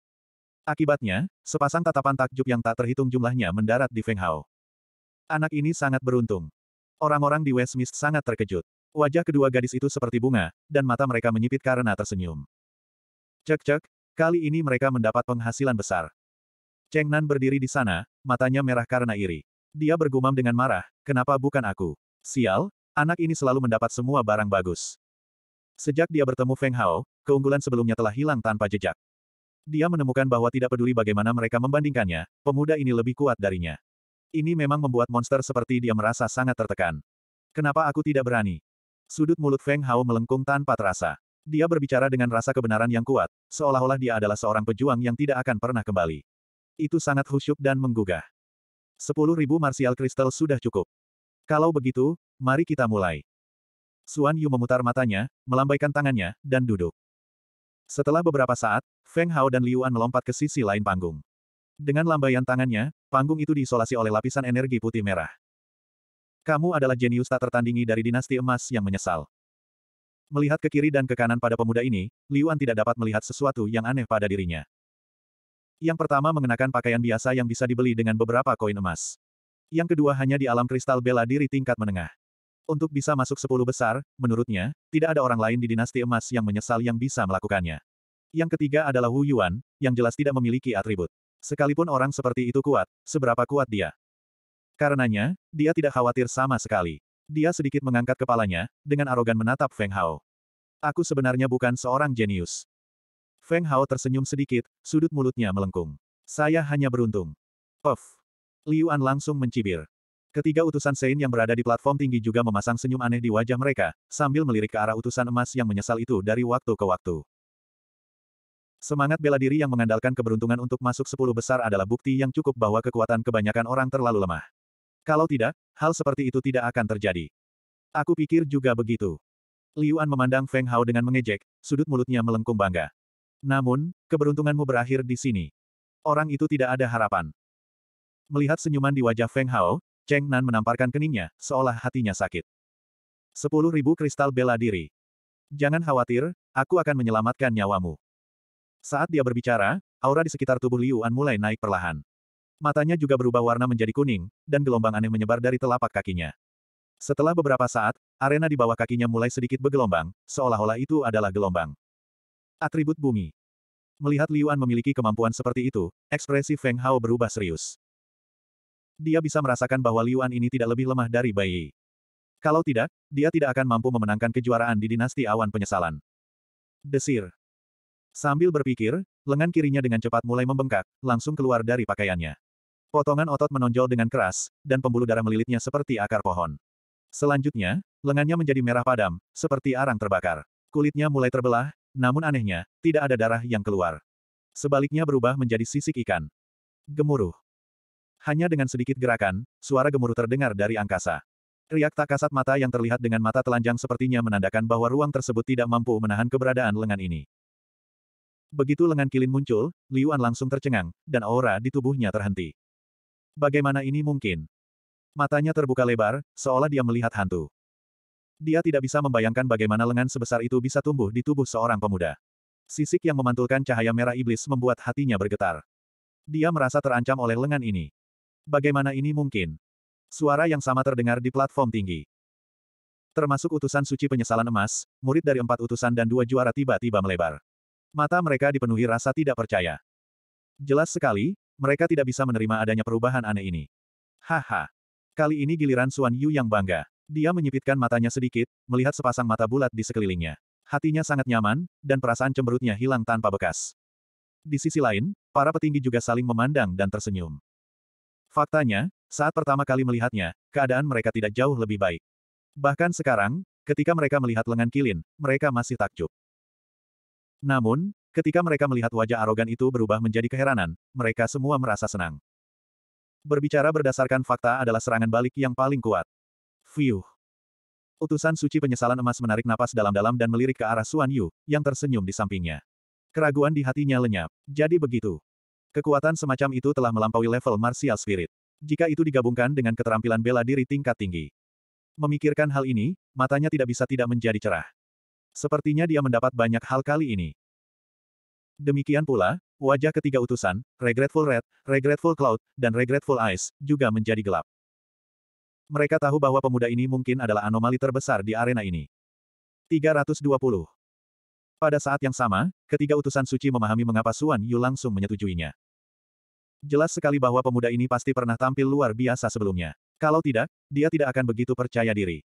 Akibatnya, sepasang tatapan takjub yang tak terhitung jumlahnya mendarat di Feng Hao. Anak ini sangat beruntung. Orang-orang di Westmist sangat terkejut. Wajah kedua gadis itu seperti bunga, dan mata mereka menyipit karena tersenyum. Cek-cek, kali ini mereka mendapat penghasilan besar. Cheng Nan berdiri di sana, matanya merah karena iri. Dia bergumam dengan marah, kenapa bukan aku? Sial, anak ini selalu mendapat semua barang bagus. Sejak dia bertemu Feng Hao, keunggulan sebelumnya telah hilang tanpa jejak. Dia menemukan bahwa tidak peduli bagaimana mereka membandingkannya, pemuda ini lebih kuat darinya. Ini memang membuat monster seperti dia merasa sangat tertekan. Kenapa aku tidak berani? Sudut mulut Feng Hao melengkung tanpa terasa. Dia berbicara dengan rasa kebenaran yang kuat, seolah-olah dia adalah seorang pejuang yang tidak akan pernah kembali. Itu sangat khusyuk dan menggugah. Sepuluh ribu martial kristal sudah cukup. Kalau begitu, mari kita mulai. Suan Yu memutar matanya, melambaikan tangannya, dan duduk. Setelah beberapa saat, Feng Hao dan Liu An melompat ke sisi lain panggung. Dengan lambaian tangannya, panggung itu diisolasi oleh lapisan energi putih merah. Kamu adalah jenius tak tertandingi dari dinasti emas yang menyesal. Melihat ke kiri dan ke kanan pada pemuda ini, Liuan tidak dapat melihat sesuatu yang aneh pada dirinya. Yang pertama mengenakan pakaian biasa yang bisa dibeli dengan beberapa koin emas. Yang kedua hanya di alam kristal bela diri tingkat menengah. Untuk bisa masuk sepuluh besar, menurutnya, tidak ada orang lain di dinasti emas yang menyesal yang bisa melakukannya. Yang ketiga adalah Wu Yuan, yang jelas tidak memiliki atribut. Sekalipun orang seperti itu kuat, seberapa kuat dia? Karenanya, dia tidak khawatir sama sekali. Dia sedikit mengangkat kepalanya, dengan arogan menatap Feng Hao. Aku sebenarnya bukan seorang jenius. Feng Hao tersenyum sedikit, sudut mulutnya melengkung. Saya hanya beruntung. Puff. Liu An langsung mencibir. Ketiga utusan Sein yang berada di platform tinggi juga memasang senyum aneh di wajah mereka, sambil melirik ke arah utusan emas yang menyesal itu dari waktu ke waktu. Semangat bela diri yang mengandalkan keberuntungan untuk masuk sepuluh besar adalah bukti yang cukup bahwa kekuatan kebanyakan orang terlalu lemah. Kalau tidak, hal seperti itu tidak akan terjadi. Aku pikir juga begitu. Liu An memandang Feng Hao dengan mengejek, sudut mulutnya melengkung bangga. Namun, keberuntunganmu berakhir di sini. Orang itu tidak ada harapan. Melihat senyuman di wajah Feng Hao, Cheng Nan menamparkan keningnya, seolah hatinya sakit. Sepuluh ribu kristal bela diri. Jangan khawatir, aku akan menyelamatkan nyawamu. Saat dia berbicara, aura di sekitar tubuh Liu An mulai naik perlahan. Matanya juga berubah warna menjadi kuning, dan gelombang aneh menyebar dari telapak kakinya. Setelah beberapa saat, arena di bawah kakinya mulai sedikit bergelombang, seolah-olah itu adalah gelombang. Atribut bumi. Melihat Liu An memiliki kemampuan seperti itu, ekspresi Feng Hao berubah serius. Dia bisa merasakan bahwa Liuan ini tidak lebih lemah dari Bai Yi. Kalau tidak, dia tidak akan mampu memenangkan kejuaraan di dinasti awan penyesalan. Desir. Sambil berpikir, lengan kirinya dengan cepat mulai membengkak, langsung keluar dari pakaiannya. Potongan otot menonjol dengan keras, dan pembuluh darah melilitnya seperti akar pohon. Selanjutnya, lengannya menjadi merah padam, seperti arang terbakar. Kulitnya mulai terbelah, namun anehnya, tidak ada darah yang keluar. Sebaliknya berubah menjadi sisik ikan. Gemuruh. Hanya dengan sedikit gerakan, suara gemuruh terdengar dari angkasa. Riak tak kasat mata yang terlihat dengan mata telanjang sepertinya menandakan bahwa ruang tersebut tidak mampu menahan keberadaan lengan ini. Begitu lengan kilin muncul, Liuan langsung tercengang, dan aura di tubuhnya terhenti. Bagaimana ini mungkin? Matanya terbuka lebar, seolah dia melihat hantu. Dia tidak bisa membayangkan bagaimana lengan sebesar itu bisa tumbuh di tubuh seorang pemuda. Sisik yang memantulkan cahaya merah iblis membuat hatinya bergetar. Dia merasa terancam oleh lengan ini. Bagaimana ini mungkin? Suara yang sama terdengar di platform tinggi. Termasuk utusan suci penyesalan emas, murid dari empat utusan dan dua juara tiba-tiba melebar. Mata mereka dipenuhi rasa tidak percaya. Jelas sekali, mereka tidak bisa menerima adanya perubahan aneh ini. Haha. Kali ini giliran Suan Yu yang bangga. Dia menyipitkan matanya sedikit, melihat sepasang mata bulat di sekelilingnya. Hatinya sangat nyaman, dan perasaan cemberutnya hilang tanpa bekas. Di sisi lain, para petinggi juga saling memandang dan tersenyum. Faktanya, saat pertama kali melihatnya, keadaan mereka tidak jauh lebih baik. Bahkan sekarang, ketika mereka melihat lengan kilin, mereka masih takjub. Namun, ketika mereka melihat wajah arogan itu berubah menjadi keheranan, mereka semua merasa senang. Berbicara berdasarkan fakta adalah serangan balik yang paling kuat. Fiuh. Utusan suci penyesalan emas menarik napas dalam-dalam dan melirik ke arah Suan Yu, yang tersenyum di sampingnya. Keraguan di hatinya lenyap. Jadi begitu. Kekuatan semacam itu telah melampaui level martial spirit. Jika itu digabungkan dengan keterampilan bela diri tingkat tinggi. Memikirkan hal ini, matanya tidak bisa tidak menjadi cerah. Sepertinya dia mendapat banyak hal kali ini. Demikian pula, wajah ketiga utusan, Regretful Red, Regretful Cloud, dan Regretful Eyes, juga menjadi gelap. Mereka tahu bahwa pemuda ini mungkin adalah anomali terbesar di arena ini. 320. Pada saat yang sama, ketiga utusan suci memahami mengapa Suan Yu langsung menyetujuinya. Jelas sekali bahwa pemuda ini pasti pernah tampil luar biasa sebelumnya. Kalau tidak, dia tidak akan begitu percaya diri.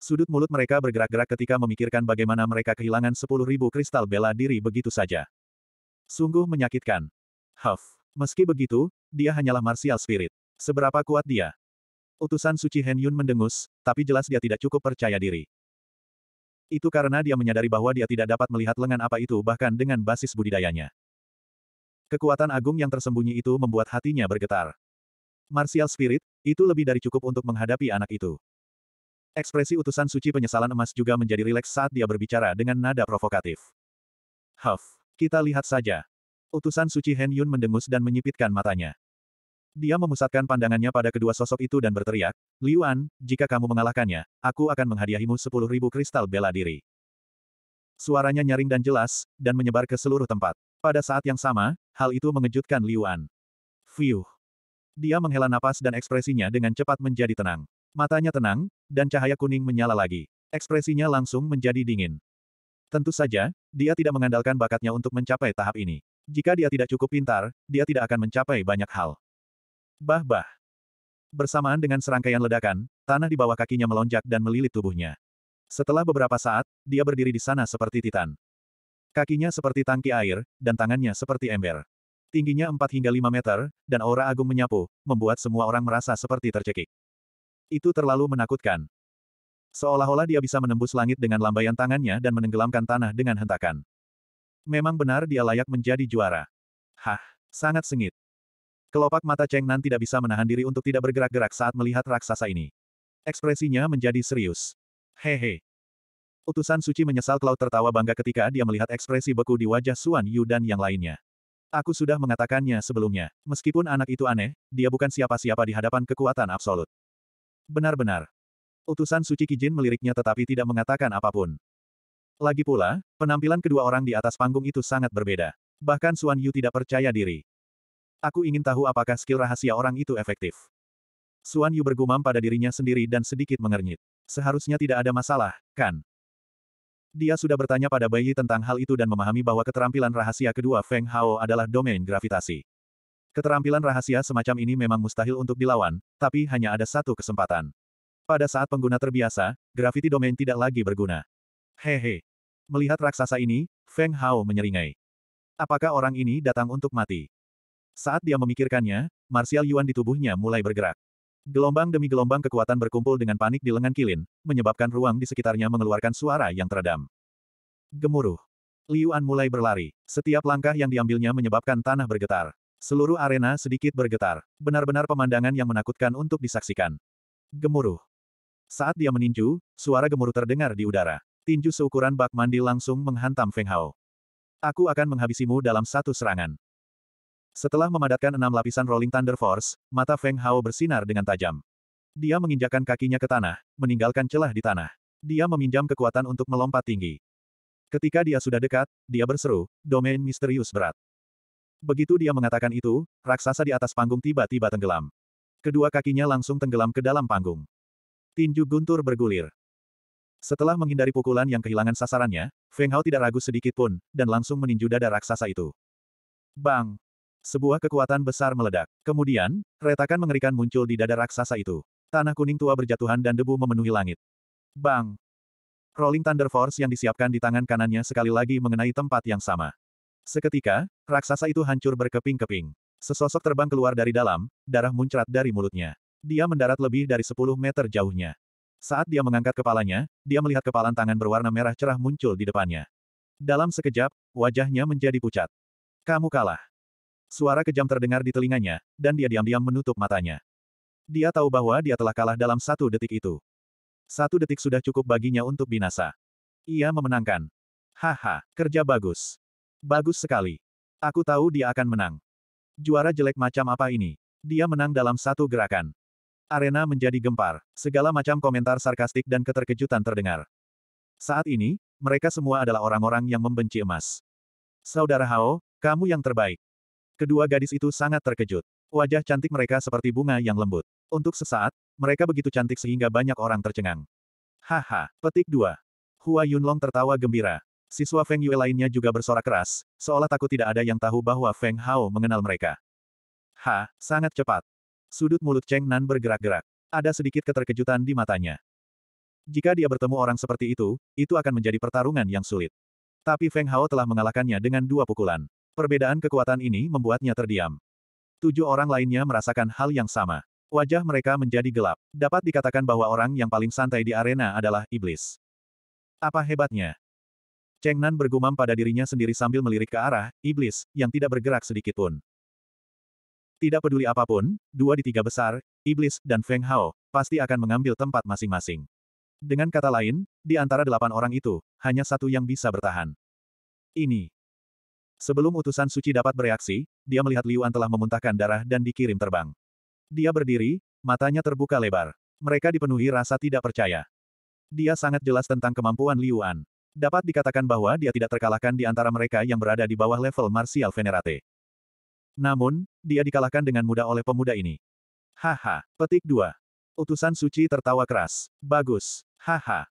Sudut mulut mereka bergerak-gerak ketika memikirkan bagaimana mereka kehilangan 10.000 kristal bela diri begitu saja. Sungguh menyakitkan. Huff. Meski begitu, dia hanyalah martial spirit. Seberapa kuat dia? Utusan suci Hen Yun mendengus, tapi jelas dia tidak cukup percaya diri. Itu karena dia menyadari bahwa dia tidak dapat melihat lengan apa itu bahkan dengan basis budidayanya. Kekuatan agung yang tersembunyi itu membuat hatinya bergetar. Martial Spirit, itu lebih dari cukup untuk menghadapi anak itu. Ekspresi utusan suci penyesalan emas juga menjadi rileks saat dia berbicara dengan nada provokatif. Huff, kita lihat saja. Utusan suci Hen Yun mendengus dan menyipitkan matanya. Dia memusatkan pandangannya pada kedua sosok itu dan berteriak, Liuan, jika kamu mengalahkannya, aku akan menghadiahimu sepuluh ribu kristal bela diri. Suaranya nyaring dan jelas, dan menyebar ke seluruh tempat. Pada saat yang sama, hal itu mengejutkan Liuan. Fiuh. Dia menghela napas dan ekspresinya dengan cepat menjadi tenang. Matanya tenang, dan cahaya kuning menyala lagi. Ekspresinya langsung menjadi dingin. Tentu saja, dia tidak mengandalkan bakatnya untuk mencapai tahap ini. Jika dia tidak cukup pintar, dia tidak akan mencapai banyak hal. Bah-bah. Bersamaan dengan serangkaian ledakan, tanah di bawah kakinya melonjak dan melilit tubuhnya. Setelah beberapa saat, dia berdiri di sana seperti titan. Kakinya seperti tangki air, dan tangannya seperti ember. Tingginya 4 hingga 5 meter, dan aura agung menyapu, membuat semua orang merasa seperti tercekik. Itu terlalu menakutkan. Seolah-olah dia bisa menembus langit dengan lambaian tangannya dan menenggelamkan tanah dengan hentakan. Memang benar dia layak menjadi juara. Hah, sangat sengit. Kelopak mata Cheng Nan tidak bisa menahan diri untuk tidak bergerak-gerak saat melihat raksasa ini. Ekspresinya menjadi serius. Hehe. Utusan suci menyesal Cloud tertawa bangga ketika dia melihat ekspresi beku di wajah Suan Yu dan yang lainnya. Aku sudah mengatakannya sebelumnya. Meskipun anak itu aneh, dia bukan siapa-siapa di hadapan kekuatan absolut. Benar-benar. Utusan suci Kijin meliriknya tetapi tidak mengatakan apa pun. Lagi pula, penampilan kedua orang di atas panggung itu sangat berbeda. Bahkan Suan Yu tidak percaya diri. Aku ingin tahu apakah skill rahasia orang itu efektif. Suan Yu bergumam pada dirinya sendiri dan sedikit mengernyit. Seharusnya tidak ada masalah, kan? Dia sudah bertanya pada Bai Yi tentang hal itu dan memahami bahwa keterampilan rahasia kedua Feng Hao adalah domain gravitasi. Keterampilan rahasia semacam ini memang mustahil untuk dilawan, tapi hanya ada satu kesempatan. Pada saat pengguna terbiasa, gravity domain tidak lagi berguna. Hehe. Melihat raksasa ini, Feng Hao menyeringai. Apakah orang ini datang untuk mati? Saat dia memikirkannya, martial yuan di tubuhnya mulai bergerak. Gelombang demi gelombang kekuatan berkumpul dengan panik di lengan kilin, menyebabkan ruang di sekitarnya mengeluarkan suara yang teredam. Gemuruh. Liu An mulai berlari. Setiap langkah yang diambilnya menyebabkan tanah bergetar. Seluruh arena sedikit bergetar. Benar-benar pemandangan yang menakutkan untuk disaksikan. Gemuruh. Saat dia meninju, suara gemuruh terdengar di udara. Tinju seukuran bak mandi langsung menghantam Feng Hao. Aku akan menghabisimu dalam satu serangan. Setelah memadatkan enam lapisan Rolling Thunder Force, mata Feng Hao bersinar dengan tajam. Dia menginjakkan kakinya ke tanah, meninggalkan celah di tanah. Dia meminjam kekuatan untuk melompat tinggi. Ketika dia sudah dekat, dia berseru, domain misterius berat. Begitu dia mengatakan itu, raksasa di atas panggung tiba-tiba tenggelam. Kedua kakinya langsung tenggelam ke dalam panggung. Tinju guntur bergulir. Setelah menghindari pukulan yang kehilangan sasarannya, Feng Hao tidak ragu sedikit pun, dan langsung meninju dada raksasa itu. Bang! Sebuah kekuatan besar meledak. Kemudian, retakan mengerikan muncul di dada raksasa itu. Tanah kuning tua berjatuhan dan debu memenuhi langit. Bang! Rolling Thunder Force yang disiapkan di tangan kanannya sekali lagi mengenai tempat yang sama. Seketika, raksasa itu hancur berkeping-keping. Sesosok terbang keluar dari dalam, darah muncrat dari mulutnya. Dia mendarat lebih dari 10 meter jauhnya. Saat dia mengangkat kepalanya, dia melihat kepalan tangan berwarna merah cerah muncul di depannya. Dalam sekejap, wajahnya menjadi pucat. Kamu kalah. Suara kejam terdengar di telinganya, dan dia diam-diam menutup matanya. Dia tahu bahwa dia telah kalah dalam satu detik itu. Satu detik sudah cukup baginya untuk binasa. Ia memenangkan. Haha, kerja bagus. Bagus sekali. Aku tahu dia akan menang. Juara jelek macam apa ini? Dia menang dalam satu gerakan. Arena menjadi gempar. Segala macam komentar sarkastik dan keterkejutan terdengar. Saat ini, mereka semua adalah orang-orang yang membenci emas. Saudara Hao, kamu yang terbaik. Kedua gadis itu sangat terkejut. Wajah cantik mereka seperti bunga yang lembut. Untuk sesaat, mereka begitu cantik sehingga banyak orang tercengang. Haha, petik 2. Hua Yunlong tertawa gembira. Siswa Feng Yue lainnya juga bersorak keras, seolah takut tidak ada yang tahu bahwa Feng Hao mengenal mereka. Ha, sangat cepat. Sudut mulut Cheng Nan bergerak-gerak. Ada sedikit keterkejutan di matanya. Jika dia bertemu orang seperti itu, itu akan menjadi pertarungan yang sulit. Tapi Feng Hao telah mengalahkannya dengan dua pukulan. Perbedaan kekuatan ini membuatnya terdiam. Tujuh orang lainnya merasakan hal yang sama. Wajah mereka menjadi gelap. Dapat dikatakan bahwa orang yang paling santai di arena adalah iblis. Apa hebatnya? Cheng Nan bergumam pada dirinya sendiri sambil melirik ke arah iblis, yang tidak bergerak sedikit pun. Tidak peduli apa pun, dua di tiga besar, Iblis, dan Feng Hao, pasti akan mengambil tempat masing-masing. Dengan kata lain, di antara delapan orang itu, hanya satu yang bisa bertahan. Ini. Sebelum utusan suci dapat bereaksi, dia melihat Liu An telah memuntahkan darah dan dikirim terbang. Dia berdiri, matanya terbuka lebar. Mereka dipenuhi rasa tidak percaya. Dia sangat jelas tentang kemampuan Liu An. Dapat dikatakan bahwa dia tidak terkalahkan di antara mereka yang berada di bawah level martial venerate. Namun, dia dikalahkan dengan mudah oleh pemuda ini. Haha, petik 2. Utusan suci tertawa keras. Bagus. Haha.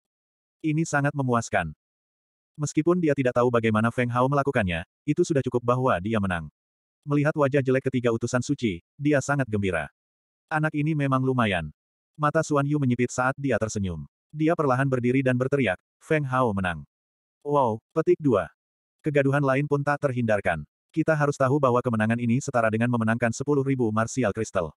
Ini sangat memuaskan. Meskipun dia tidak tahu bagaimana Feng Hao melakukannya, itu sudah cukup bahwa dia menang. Melihat wajah jelek ketiga utusan suci, dia sangat gembira. Anak ini memang lumayan. Mata Suan Yu menyipit saat dia tersenyum. Dia perlahan berdiri dan berteriak, Feng Hao menang. Wow, petik 2. Kegaduhan lain pun tak terhindarkan. Kita harus tahu bahwa kemenangan ini setara dengan memenangkan 10.000 martial crystal.